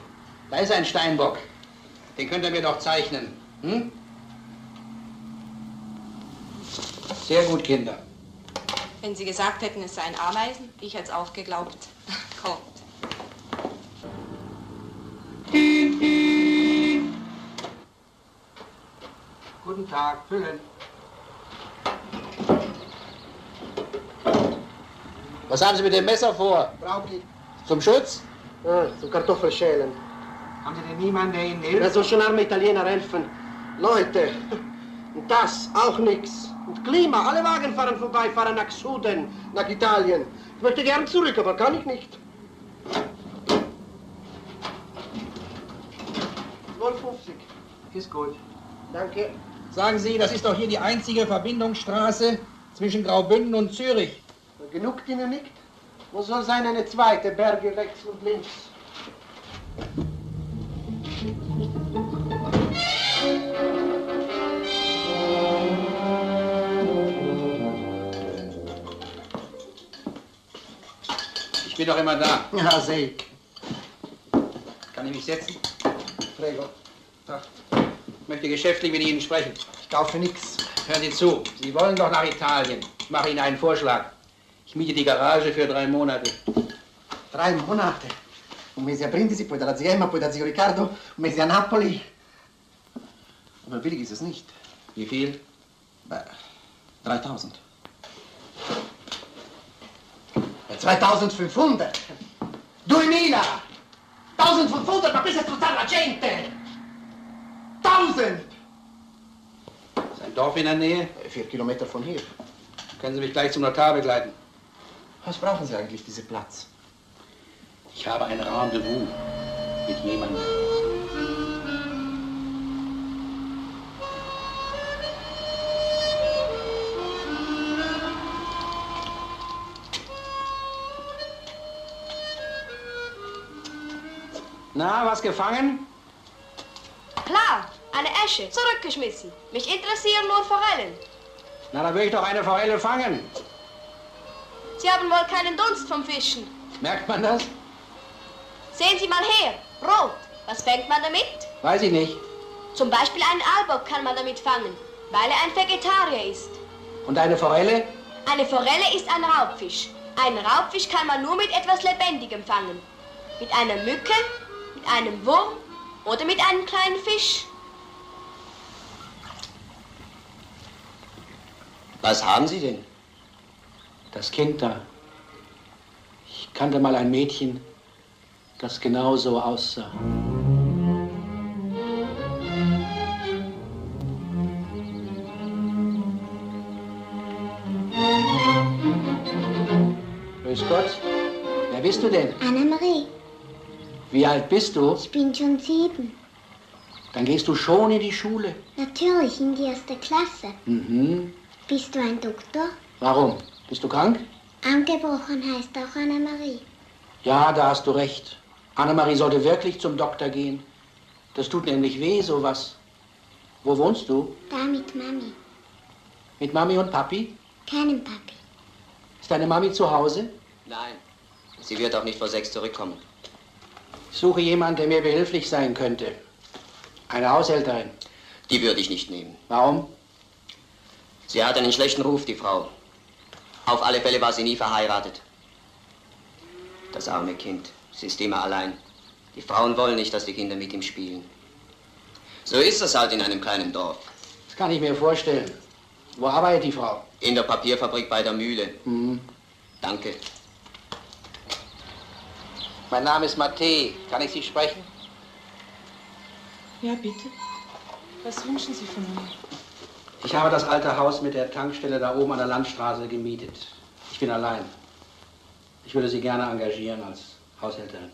Da ist ein Steinbock. Den könnt ihr mir doch zeichnen. Hm? Sehr gut, Kinder. Wenn Sie gesagt hätten, es seien Ameisen, ich hätte es auch geglaubt. Kommt. Guten Tag, füllen. Was haben Sie mit dem Messer vor? Brauchi. Zum Schutz? Ah, zum Kartoffelschälen. Haben Sie denn niemanden, der Ihnen hilft? Wer soll schon arme Italiener helfen? Leute, und das auch nix. Und Klima, alle Wagen fahren vorbei, fahren nach Süden, nach Italien. Ich möchte gern zurück, aber kann ich nicht. 12,50. Ist gut. Danke. Sagen Sie, das ist doch hier die einzige Verbindungsstraße zwischen Graubünden und Zürich. Genug Ihnen nicht? Wo soll sein eine zweite, Berge rechts und links? Bin doch immer da. Ja, sehe ich. Kann ich mich setzen? Prego. Ich möchte geschäftlich mit Ihnen sprechen. Ich kaufe nichts. Hören Sie zu. Sie wollen doch nach Italien. Ich mache Ihnen einen Vorschlag. Ich miete die Garage für drei Monate. Drei Monate. Un mese a Brindisi, poi dalla zia Emma, poi da zio Riccardo, un mese a Napoli. Aber billig ist es nicht. Wie viel? Beh, 3000. 2500. 2000. 1500, ma questa è sfruttare la gente. 1000. Ist ein Dorf in der Nähe? Vier Kilometer von hier. Können Sie mich gleich zum Notar begleiten? Was brauchen Sie eigentlich, diese Platz? Ich habe ein Rendezvous mit jemandem. Na, was gefangen? Klar, eine Esche, zurückgeschmissen. Mich interessieren nur Forellen. Na, da will ich doch eine Forelle fangen. Sie haben wohl keinen Dunst vom Fischen. Merkt man das? Sehen Sie mal her, rot. Was fängt man damit? Weiß ich nicht. Zum Beispiel einen Aalbock kann man damit fangen, weil er ein Vegetarier ist. Und eine Forelle? Eine Forelle ist ein Raubfisch. Einen Raubfisch kann man nur mit etwas Lebendigem fangen. Mit einer Mücke, mit einem Wurm oder mit einem kleinen Fisch. Was haben Sie denn? Das Kind da. Ich kannte mal ein Mädchen, das genau so aussah. Grüß Gott. Wer bist du denn? Annemarie, Wie alt bist du? ich bin schon sieben. Dann gehst du schon in die Schule. Natürlich in die erste Klasse. Mhm. Bist du ein Doktor? Warum? Bist du krank? Angebrochen heißt auch Annemarie. Ja, da hast du recht. Annemarie sollte wirklich zum Doktor gehen. Das tut nämlich weh, sowas. Wo wohnst du? Da mit Mami. Mit Mami und Papi? Keinem Papi. Ist deine Mami zu Hause? Nein. Sie wird auch nicht vor sechs zurückkommen. Ich suche jemanden, der mir behilflich sein könnte. Eine Haushälterin. Die würde ich nicht nehmen. Warum? Sie hat einen schlechten Ruf, die Frau. Auf alle Fälle war sie nie verheiratet. Das arme Kind. Sie ist immer allein. Die Frauen wollen nicht, dass die Kinder mit ihm spielen. So ist es halt in einem kleinen Dorf. Das kann ich mir vorstellen. Wo arbeitet die Frau? In der Papierfabrik bei der Mühle. Mhm. Danke. Mein Name ist Matthä. Kann ich Sie sprechen? Ja, bitte. Was wünschen Sie von mir? Ich habe das alte Haus mit der Tankstelle da oben an der Landstraße gemietet. Ich bin allein. Ich würde Sie gerne engagieren als Haushälterin.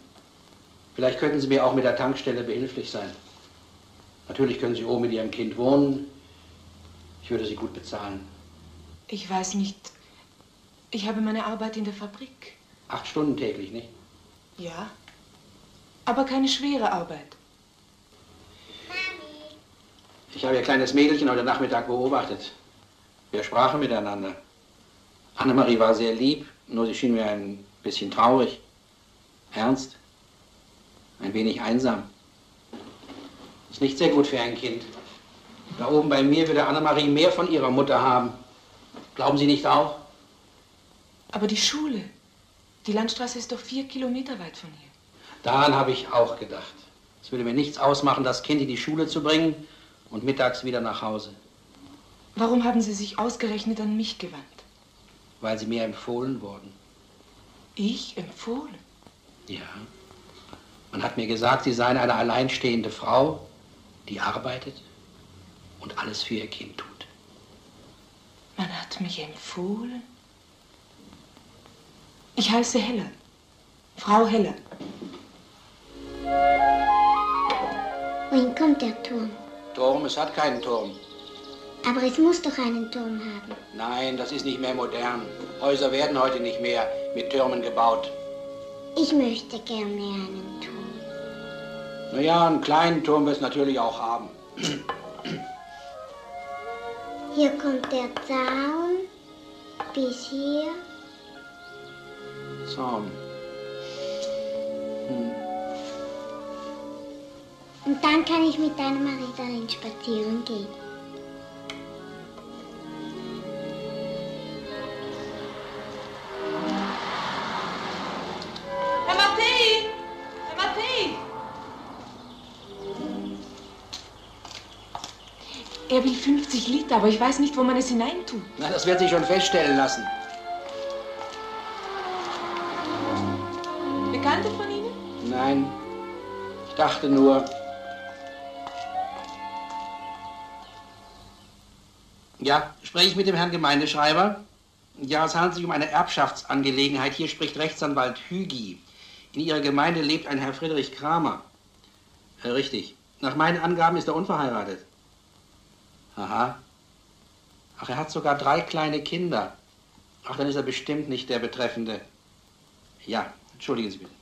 Vielleicht könnten Sie mir auch mit der Tankstelle behilflich sein. Natürlich können Sie oben mit Ihrem Kind wohnen. Ich würde Sie gut bezahlen. Ich weiß nicht. Ich habe meine Arbeit in der Fabrik. Acht Stunden täglich, nicht? Ja. Aber keine schwere Arbeit. Ich habe Ihr kleines Mädelchen heute Nachmittag beobachtet. Wir sprachen miteinander. Annemarie war sehr lieb, nur sie schien mir ein bisschen traurig, ernst, ein wenig einsam. Ist nicht sehr gut für ein Kind. Da oben bei mir würde Annemarie mehr von ihrer Mutter haben. Glauben Sie nicht auch? Aber die Schule. Die Landstraße ist doch vier Kilometer weit von hier. Daran habe ich auch gedacht. Es würde mir nichts ausmachen, das Kind in die Schule zu bringen und mittags wieder nach Hause, Warum haben Sie sich ausgerechnet an mich gewandt? weil sie mir empfohlen wurden. Ich empfohlen? Ja. Man hat mir gesagt, Sie seien eine alleinstehende Frau, die arbeitet und alles für ihr Kind tut. Man hat mich empfohlen? Ich heiße Heller. Frau Heller. Wohin kommt der Turm? Turm, es hat keinen Turm. Aber es muss doch einen Turm haben. Nein, das ist nicht mehr modern. Häuser werden heute nicht mehr mit Türmen gebaut. Ich möchte gerne einen Turm. Naja, einen kleinen Turm wird es natürlich auch haben. Hier kommt der Zaun bis hier. Zaun. Hm. Und dann kann ich mit deiner Marie darin spazieren gehen. Er will 50 Liter, aber ich weiß nicht, wo man es hineintut. Na, das wird sich schon feststellen lassen. Nein, ich dachte nur. Ja, spreche ich mit dem Herrn Gemeindeschreiber? Ja, es handelt sich um eine Erbschaftsangelegenheit. Hier spricht Rechtsanwalt Hügi. In Ihrer Gemeinde lebt ein Herr Friedrich Kramer. Äh, richtig. Nach meinen Angaben ist er unverheiratet. Aha. Ach, er hat sogar drei kleine Kinder. Ach, dann ist er bestimmt nicht der Betreffende. Ja, entschuldigen Sie bitte.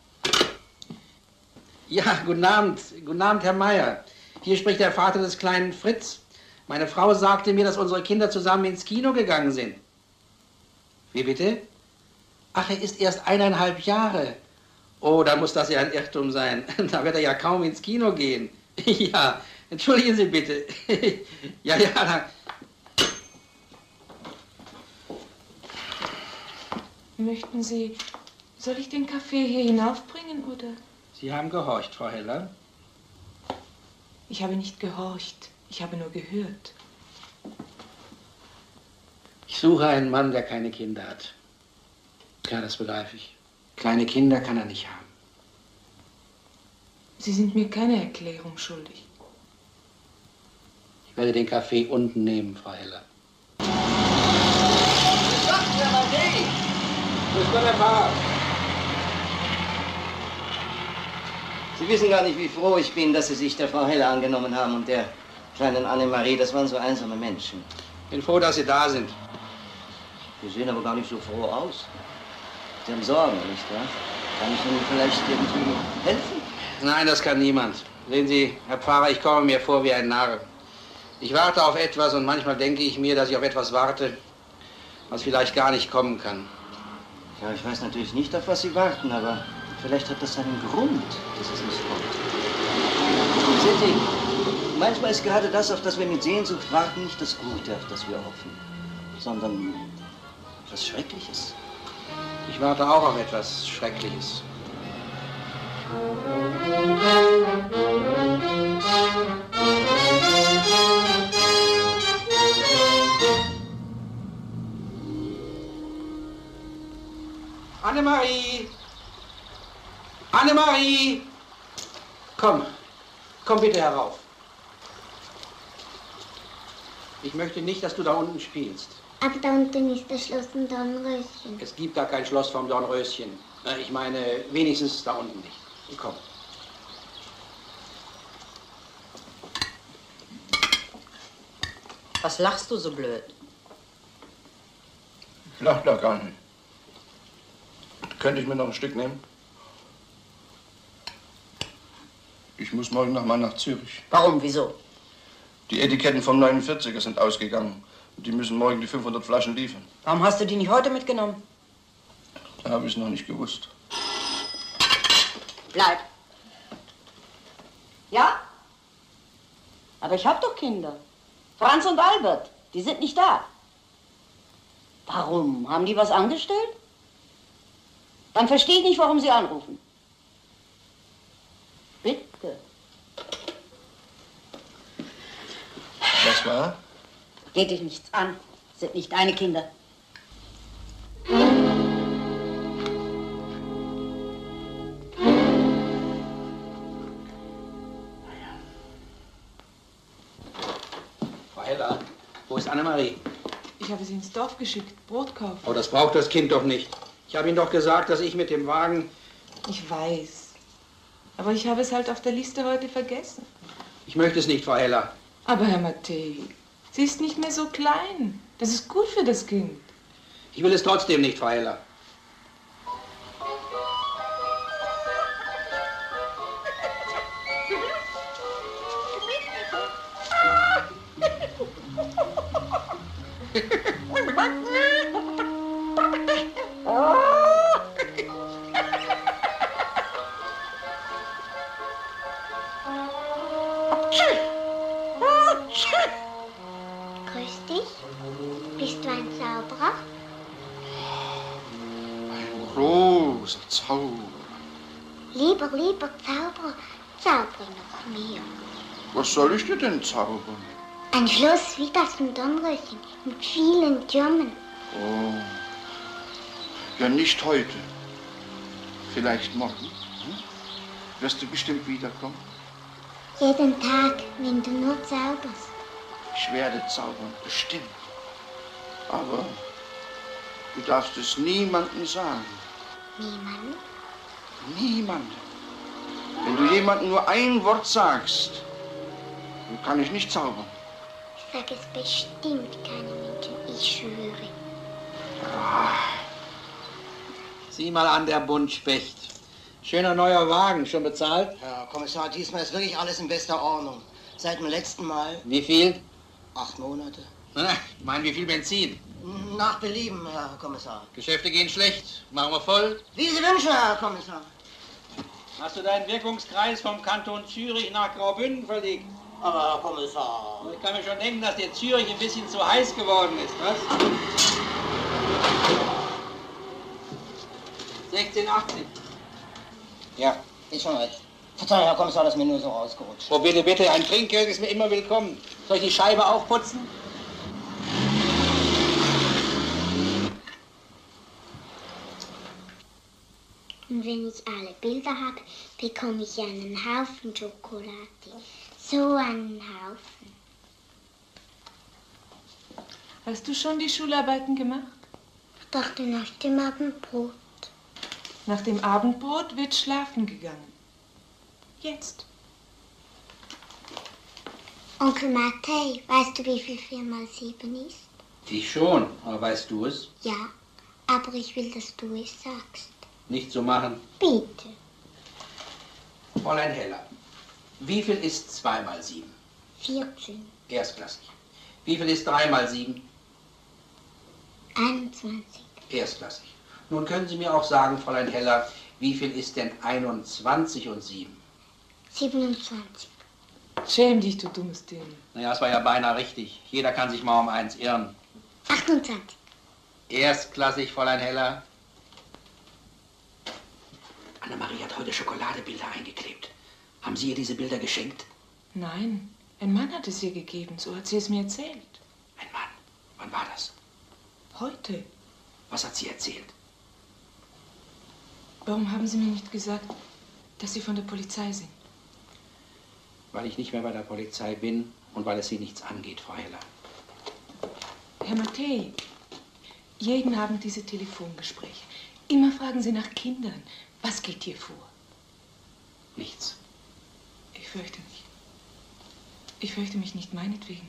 Ja, guten Abend. Guten Abend, Herr Meier. Hier spricht der Vater des kleinen Fritz. Meine Frau sagte mir, dass unsere Kinder zusammen ins Kino gegangen sind. Wie bitte? Ach, er ist erst eineinhalb Jahre. Oh, dann muss das ja ein Irrtum sein. Da wird er ja kaum ins Kino gehen. Ja, entschuldigen Sie bitte. Ja, ja, da. Möchten Sie. Soll ich den Kaffee hier hinaufbringen oder? Sie haben gehorcht, Frau Heller. Ich habe nicht gehorcht. Ich habe nur gehört. Ich suche einen Mann, der keine Kinder hat. Ja, das begreife ich. Kleine Kinder kann er nicht haben. Sie sind mir keine Erklärung schuldig. Ich werde den Kaffee unten nehmen, Frau Heller. Grüß Gott, Herr Pfarrer. Sie wissen gar nicht, wie froh ich bin, dass Sie sich der Frau Heller angenommen haben und der kleinen Annemarie. Das waren so einsame Menschen. Bin froh, dass Sie da sind. Sie sehen aber gar nicht so froh aus. Sie haben Sorgen, nicht wahr? Kann ich Ihnen vielleicht irgendwie helfen? Nein, das kann niemand. Sehen Sie, Herr Pfarrer, ich komme mir vor wie ein Narr. Ich warte auf etwas und manchmal denke ich mir, dass ich auf etwas warte, was vielleicht gar nicht kommen kann. Ja, ich weiß natürlich nicht, auf was Sie warten, aber vielleicht hat das einen Grund, dass es nicht kommt. Sehen Sie, manchmal ist gerade das, auf das wir mit Sehnsucht warten, nicht das Gute, auf das wir hoffen, sondern etwas Schreckliches. Ich warte auch auf etwas Schreckliches. Annemarie! Annemarie! Komm, komm bitte herauf. Ich möchte nicht, dass du da unten spielst. Aber da unten ist das Schloss von Dornröschen. Es gibt da kein Schloss vom Dornröschen. Ich meine, wenigstens da unten nicht. Komm. Was lachst du so blöd? Ich lach da gar nicht. Könnte ich mir noch ein Stück nehmen? Ich muss morgen noch mal nach Zürich. Warum, wieso? Die Etiketten vom 49er sind ausgegangen. Und die müssen morgen die 500 Flaschen liefern. Warum hast du die nicht heute mitgenommen? Da habe ich es noch nicht gewusst. Bleib. Ja? Aber ich hab doch Kinder. Franz und Albert, die sind nicht da. Warum? Haben die was angestellt? Dann verstehe ich nicht, warum sie anrufen. Bitte. War? Geht dich nichts an. Sind nicht deine Kinder. Frau Heller, wo ist Annemarie? Ich habe sie ins Dorf geschickt, Brot kaufen. Oh, das braucht das Kind doch nicht. Ich habe Ihnen doch gesagt, dass ich mit dem Wagen... Ich weiß. Aber ich habe es halt auf der Liste heute vergessen. Ich möchte es nicht, Frau Heller. Aber Herr Mattei, sie ist nicht mehr so klein. Das ist gut für das Kind. Ich will es trotzdem nicht, Frau Heller. Ich dir denn zaubern? Ein Schloss wie das von Dornröschen mit vielen Türmen. Oh. Ja, nicht heute. Vielleicht morgen. Hm? Wirst du bestimmt wiederkommen? Jeden Tag, wenn du nur zauberst. Ich werde zaubern, bestimmt. Aber du darfst es niemandem sagen. Niemand? Niemandem. Wenn du jemandem nur ein Wort sagst, kann ich nicht zaubern. Ich sage es bestimmt keinem Menschen, ich schwöre. Sieh mal an, der Buntspecht. Schöner neuer Wagen, schon bezahlt? Herr Kommissar, diesmal ist wirklich alles in bester Ordnung. Seit dem letzten Mal Wie viel? acht Monate. Na, ich meine, wie viel Benzin? Nach Belieben, Herr Kommissar. Geschäfte gehen schlecht. Machen wir voll. Wie Sie wünschen, Herr Kommissar. Hast du deinen Wirkungskreis vom Kanton Zürich nach Graubünden verlegt? aber Herr Kommissar. Ich kann mir schon denken, dass der Zürich ein bisschen zu heiß geworden ist, was? 1680. Ja, ist schon recht. Verzeihung, Herr Kommissar, dass mir nur so rausgerutscht. Oh, bitte, bitte, ein Trinkgeld ist mir immer willkommen. Soll ich die Scheibe aufputzen? Und wenn ich alle Bilder habe, bekomme ich einen Haufen Schokolade. So einen Haufen. Hast du schon die Schularbeiten gemacht? Ich dachte nach dem Abendbrot. Nach dem Abendbrot wird schlafen gegangen. Jetzt. Onkel Matthäi, weißt du, wie viel 4 mal 7 ist? Ich schon, aber weißt du es? Ja, aber ich will, dass du es sagst. Nicht so machen. Bitte. Fräulein Heller, wie viel ist 2 mal 7? 14, Erstklassig. Wie viel ist 3 mal 7? 21, Erstklassig. Nun können Sie mir auch sagen, Fräulein Heller, wie viel ist denn 21 und 7? 27. Schäm dich, du dummes Ding. Naja, es war ja beinahe richtig. Jeder kann sich mal um eins irren. 28. Erstklassig, Fräulein Heller. Annemarie hat heute Schokoladebilder eingeklebt. Haben Sie ihr diese Bilder geschenkt? Nein, ein Mann hat es ihr gegeben, so hat sie es mir erzählt. Wann war das? Heute. Was hat sie erzählt? Warum haben Sie mir nicht gesagt, dass Sie von der Polizei sind? Weil ich nicht mehr bei der Polizei bin und weil es Sie nichts angeht, Frau Heller. Herr Mattei, jeden Abend diese Telefongespräche. Immer fragen Sie nach Kindern. Was geht hier vor? Nichts. Ich fürchte mich. Ich fürchte mich nicht meinetwegen.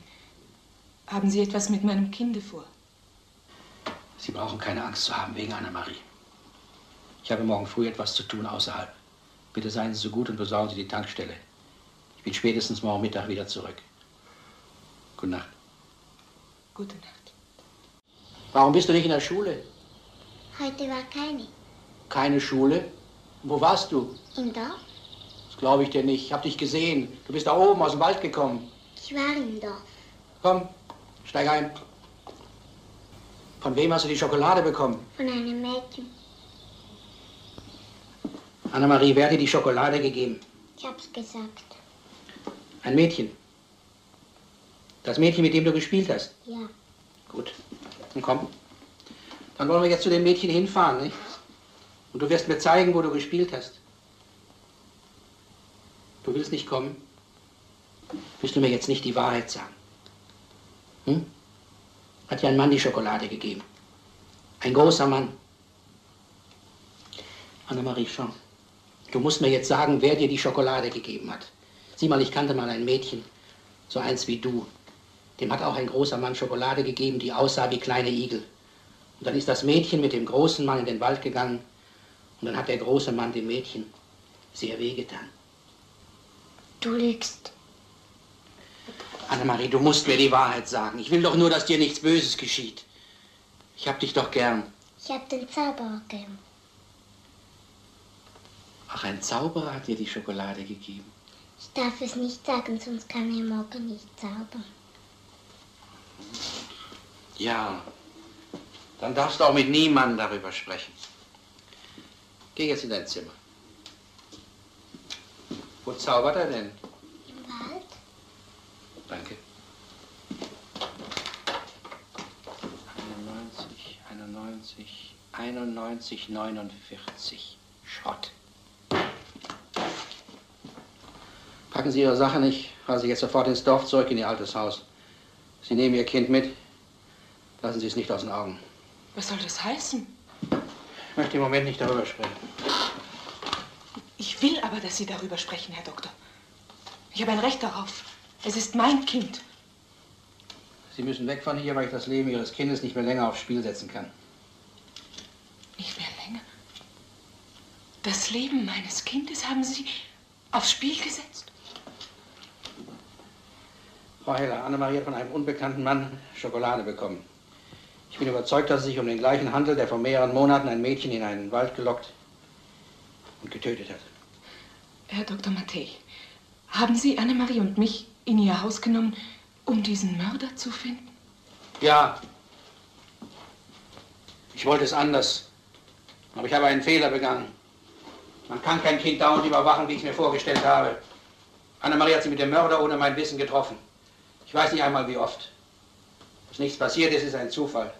Haben Sie etwas mit meinem Kinde vor? Sie brauchen keine Angst zu haben wegen Annemarie. Ich habe morgen früh etwas zu tun außerhalb. Bitte seien Sie so gut und besorgen Sie die Tankstelle. Ich bin spätestens morgen Mittag wieder zurück. Gute Nacht. Gute Nacht. Warum bist du nicht in der Schule? Heute war keine. Keine Schule? Wo warst du? Im Dorf? Das glaube ich dir nicht. Ich habe dich gesehen. Du bist da oben aus dem Wald gekommen. Ich war im Dorf. Komm, steig ein. Von wem hast du die Schokolade bekommen? Von einem Mädchen. Annemarie, wer hat dir die Schokolade gegeben? Ich hab's gesagt. Ein Mädchen. Das Mädchen, mit dem du gespielt hast. Ja. Gut. Dann komm. Dann wollen wir jetzt zu dem Mädchen hinfahren, nicht? Und du wirst mir zeigen, wo du gespielt hast. Du willst nicht kommen? Willst du mir jetzt nicht die Wahrheit sagen? Hm? Hat dir ein Mann die Schokolade gegeben? Ein großer Mann. Annemarie, schau. Du musst mir jetzt sagen, wer dir die Schokolade gegeben hat. Sieh mal, ich kannte mal ein Mädchen, so eins wie du. Dem hat auch ein großer Mann Schokolade gegeben, die aussah wie kleine Igel. Und dann ist das Mädchen mit dem großen Mann in den Wald gegangen und dann hat der große Mann dem Mädchen sehr wehgetan. Du lügst. Annemarie, du musst mir die Wahrheit sagen. Ich will doch nur, dass dir nichts Böses geschieht. Ich hab dich doch gern. Ich hab den Zauberer gern. Ach, ein Zauberer hat dir die Schokolade gegeben. Ich darf es nicht sagen, sonst kann er morgen nicht zaubern. Ja, dann darfst du auch mit niemandem darüber sprechen. Geh jetzt in dein Zimmer. Wo zaubert er denn? Im Wald? Danke. 91, 91, 91, 49. Schrott. Packen Sie Ihre Sache nicht, fahren Sie jetzt sofort ins Dorf zurück in Ihr altes Haus. Sie nehmen Ihr Kind mit. Lassen Sie es nicht aus den Augen. Was soll das heißen? Ich möchte im Moment nicht darüber sprechen. Ich will aber, dass Sie darüber sprechen, Herr Doktor. Ich habe ein Recht darauf. Es ist mein Kind. Sie müssen weg von hier, weil ich das Leben Ihres Kindes nicht mehr länger aufs Spiel setzen kann. Nicht mehr länger. Das Leben meines Kindes haben Sie aufs Spiel gesetzt? Frau Heller, Annemarie hat von einem unbekannten Mann Schokolade bekommen. Ich bin überzeugt, dass es sich um den gleichen handelt, der vor mehreren Monaten ein Mädchen in einen Wald gelockt und getötet hat. Herr Dr. Mattei, haben Sie Annemarie und mich in Ihr Haus genommen, um diesen Mörder zu finden? Ja. Ich wollte es anders. Aber ich habe einen Fehler begangen. Man kann kein Kind dauernd überwachen, wie ich mir vorgestellt habe. Annemarie hat sie mit dem Mörder ohne mein Wissen getroffen. Ich weiß nicht einmal, wie oft. Dass nichts passiert ist, ist ein Zufall.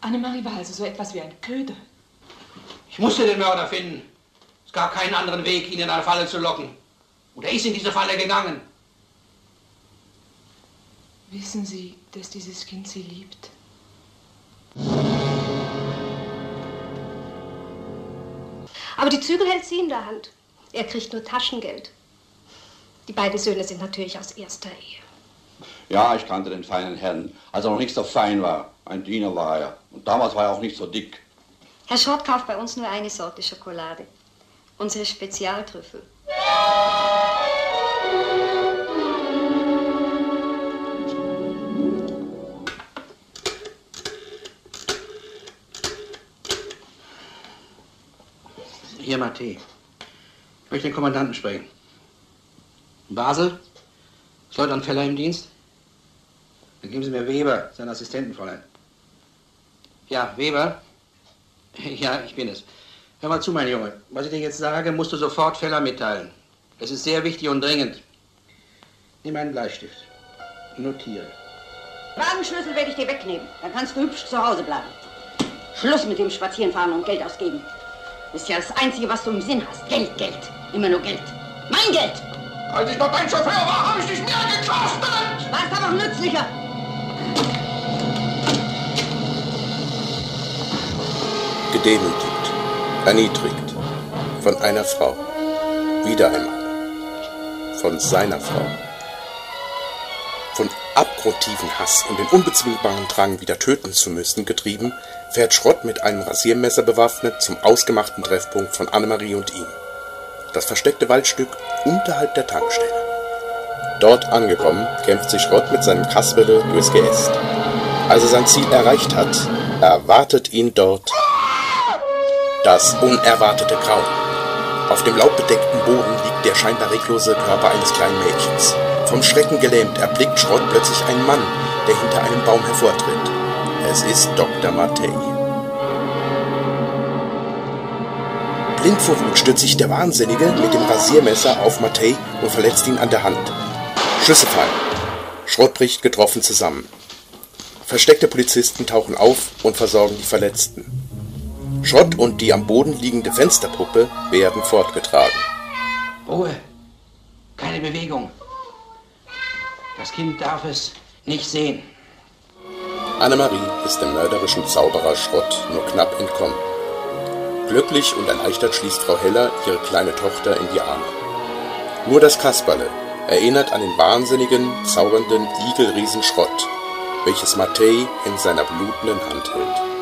Annemarie war also so etwas wie ein Köder. Ich musste den Mörder finden. Es gab keinen anderen Weg, ihn in eine Falle zu locken. Und er ist in diese Falle gegangen. Wissen Sie, dass dieses Kind Sie liebt? Aber die Zügel hält sie in der Hand. Er kriegt nur Taschengeld. Die beiden Söhne sind natürlich aus erster Ehe. Ja, ich kannte den feinen Herrn, als er noch nicht so fein war. Ein Diener war er. Und damals war er auch nicht so dick. Herr Schrott kauft bei uns nur eine Sorte Schokolade. Unsere Spezialtrüffel. Hier, Matthä. Ich möchte den Kommandanten sprechen. Basel? Ist Leutnant Feller im Dienst? Dann geben Sie mir Weber, seinen Assistenten, Fräulein. Ja, Weber? Ja, ich bin es. Hör mal zu, mein Junge. Was ich dir jetzt sage, musst du sofort Feller mitteilen. Es ist sehr wichtig und dringend. Nimm einen Bleistift. Notiere. Wagenschlüssel werde ich dir wegnehmen. Dann kannst du hübsch zu Hause bleiben. Schluss mit dem Spazierenfahren und Geld ausgeben. Das ist ja das Einzige, was du im Sinn hast. Geld, Geld. Immer nur Geld. Mein Geld! Als ich noch dein Chauffeur war, habe ich dich mehr gekostet! Warst aber auch nützlicher. Gedemütigt, erniedrigt, von einer Frau, wieder einmal, von seiner Frau, von abgrundtiefen Hass und den unbezwingbaren Drang, wieder töten zu müssen, getrieben, fährt Schrott mit einem Rasiermesser bewaffnet zum ausgemachten Treffpunkt von Annemarie und ihm. Das versteckte Waldstück unterhalb der Tankstelle. Dort angekommen, kämpft sich Schrott mit seinem Kasperle durchs Geäst. Als er sein Ziel erreicht hat, erwartet ihn dort das unerwartete Grauen. Auf dem laubbedeckten Boden liegt der scheinbar reglose Körper eines kleinen Mädchens. Vom Schrecken gelähmt erblickt Schrott plötzlich einen Mann, der hinter einem Baum hervortritt. Es ist Dr. Mattei. Blind vor Wut stürzt sich der Wahnsinnige mit dem Rasiermesser auf Mattei und verletzt ihn an der Hand. Schüsse fallen. Schrott bricht getroffen zusammen. Versteckte Polizisten tauchen auf und versorgen die Verletzten. Schrott und die am Boden liegende Fensterpuppe werden fortgetragen. Ruhe. Keine Bewegung. Das Kind darf es nicht sehen. Annemarie ist dem mörderischen Zauberer Schrott nur knapp entkommen. Glücklich und erleichtert schließt Frau Heller ihre kleine Tochter in die Arme. Nur das Kasperle erinnert an den wahnsinnigen, zaubernden Igelriesen Schrott, welches Mattei in seiner blutenden Hand hält.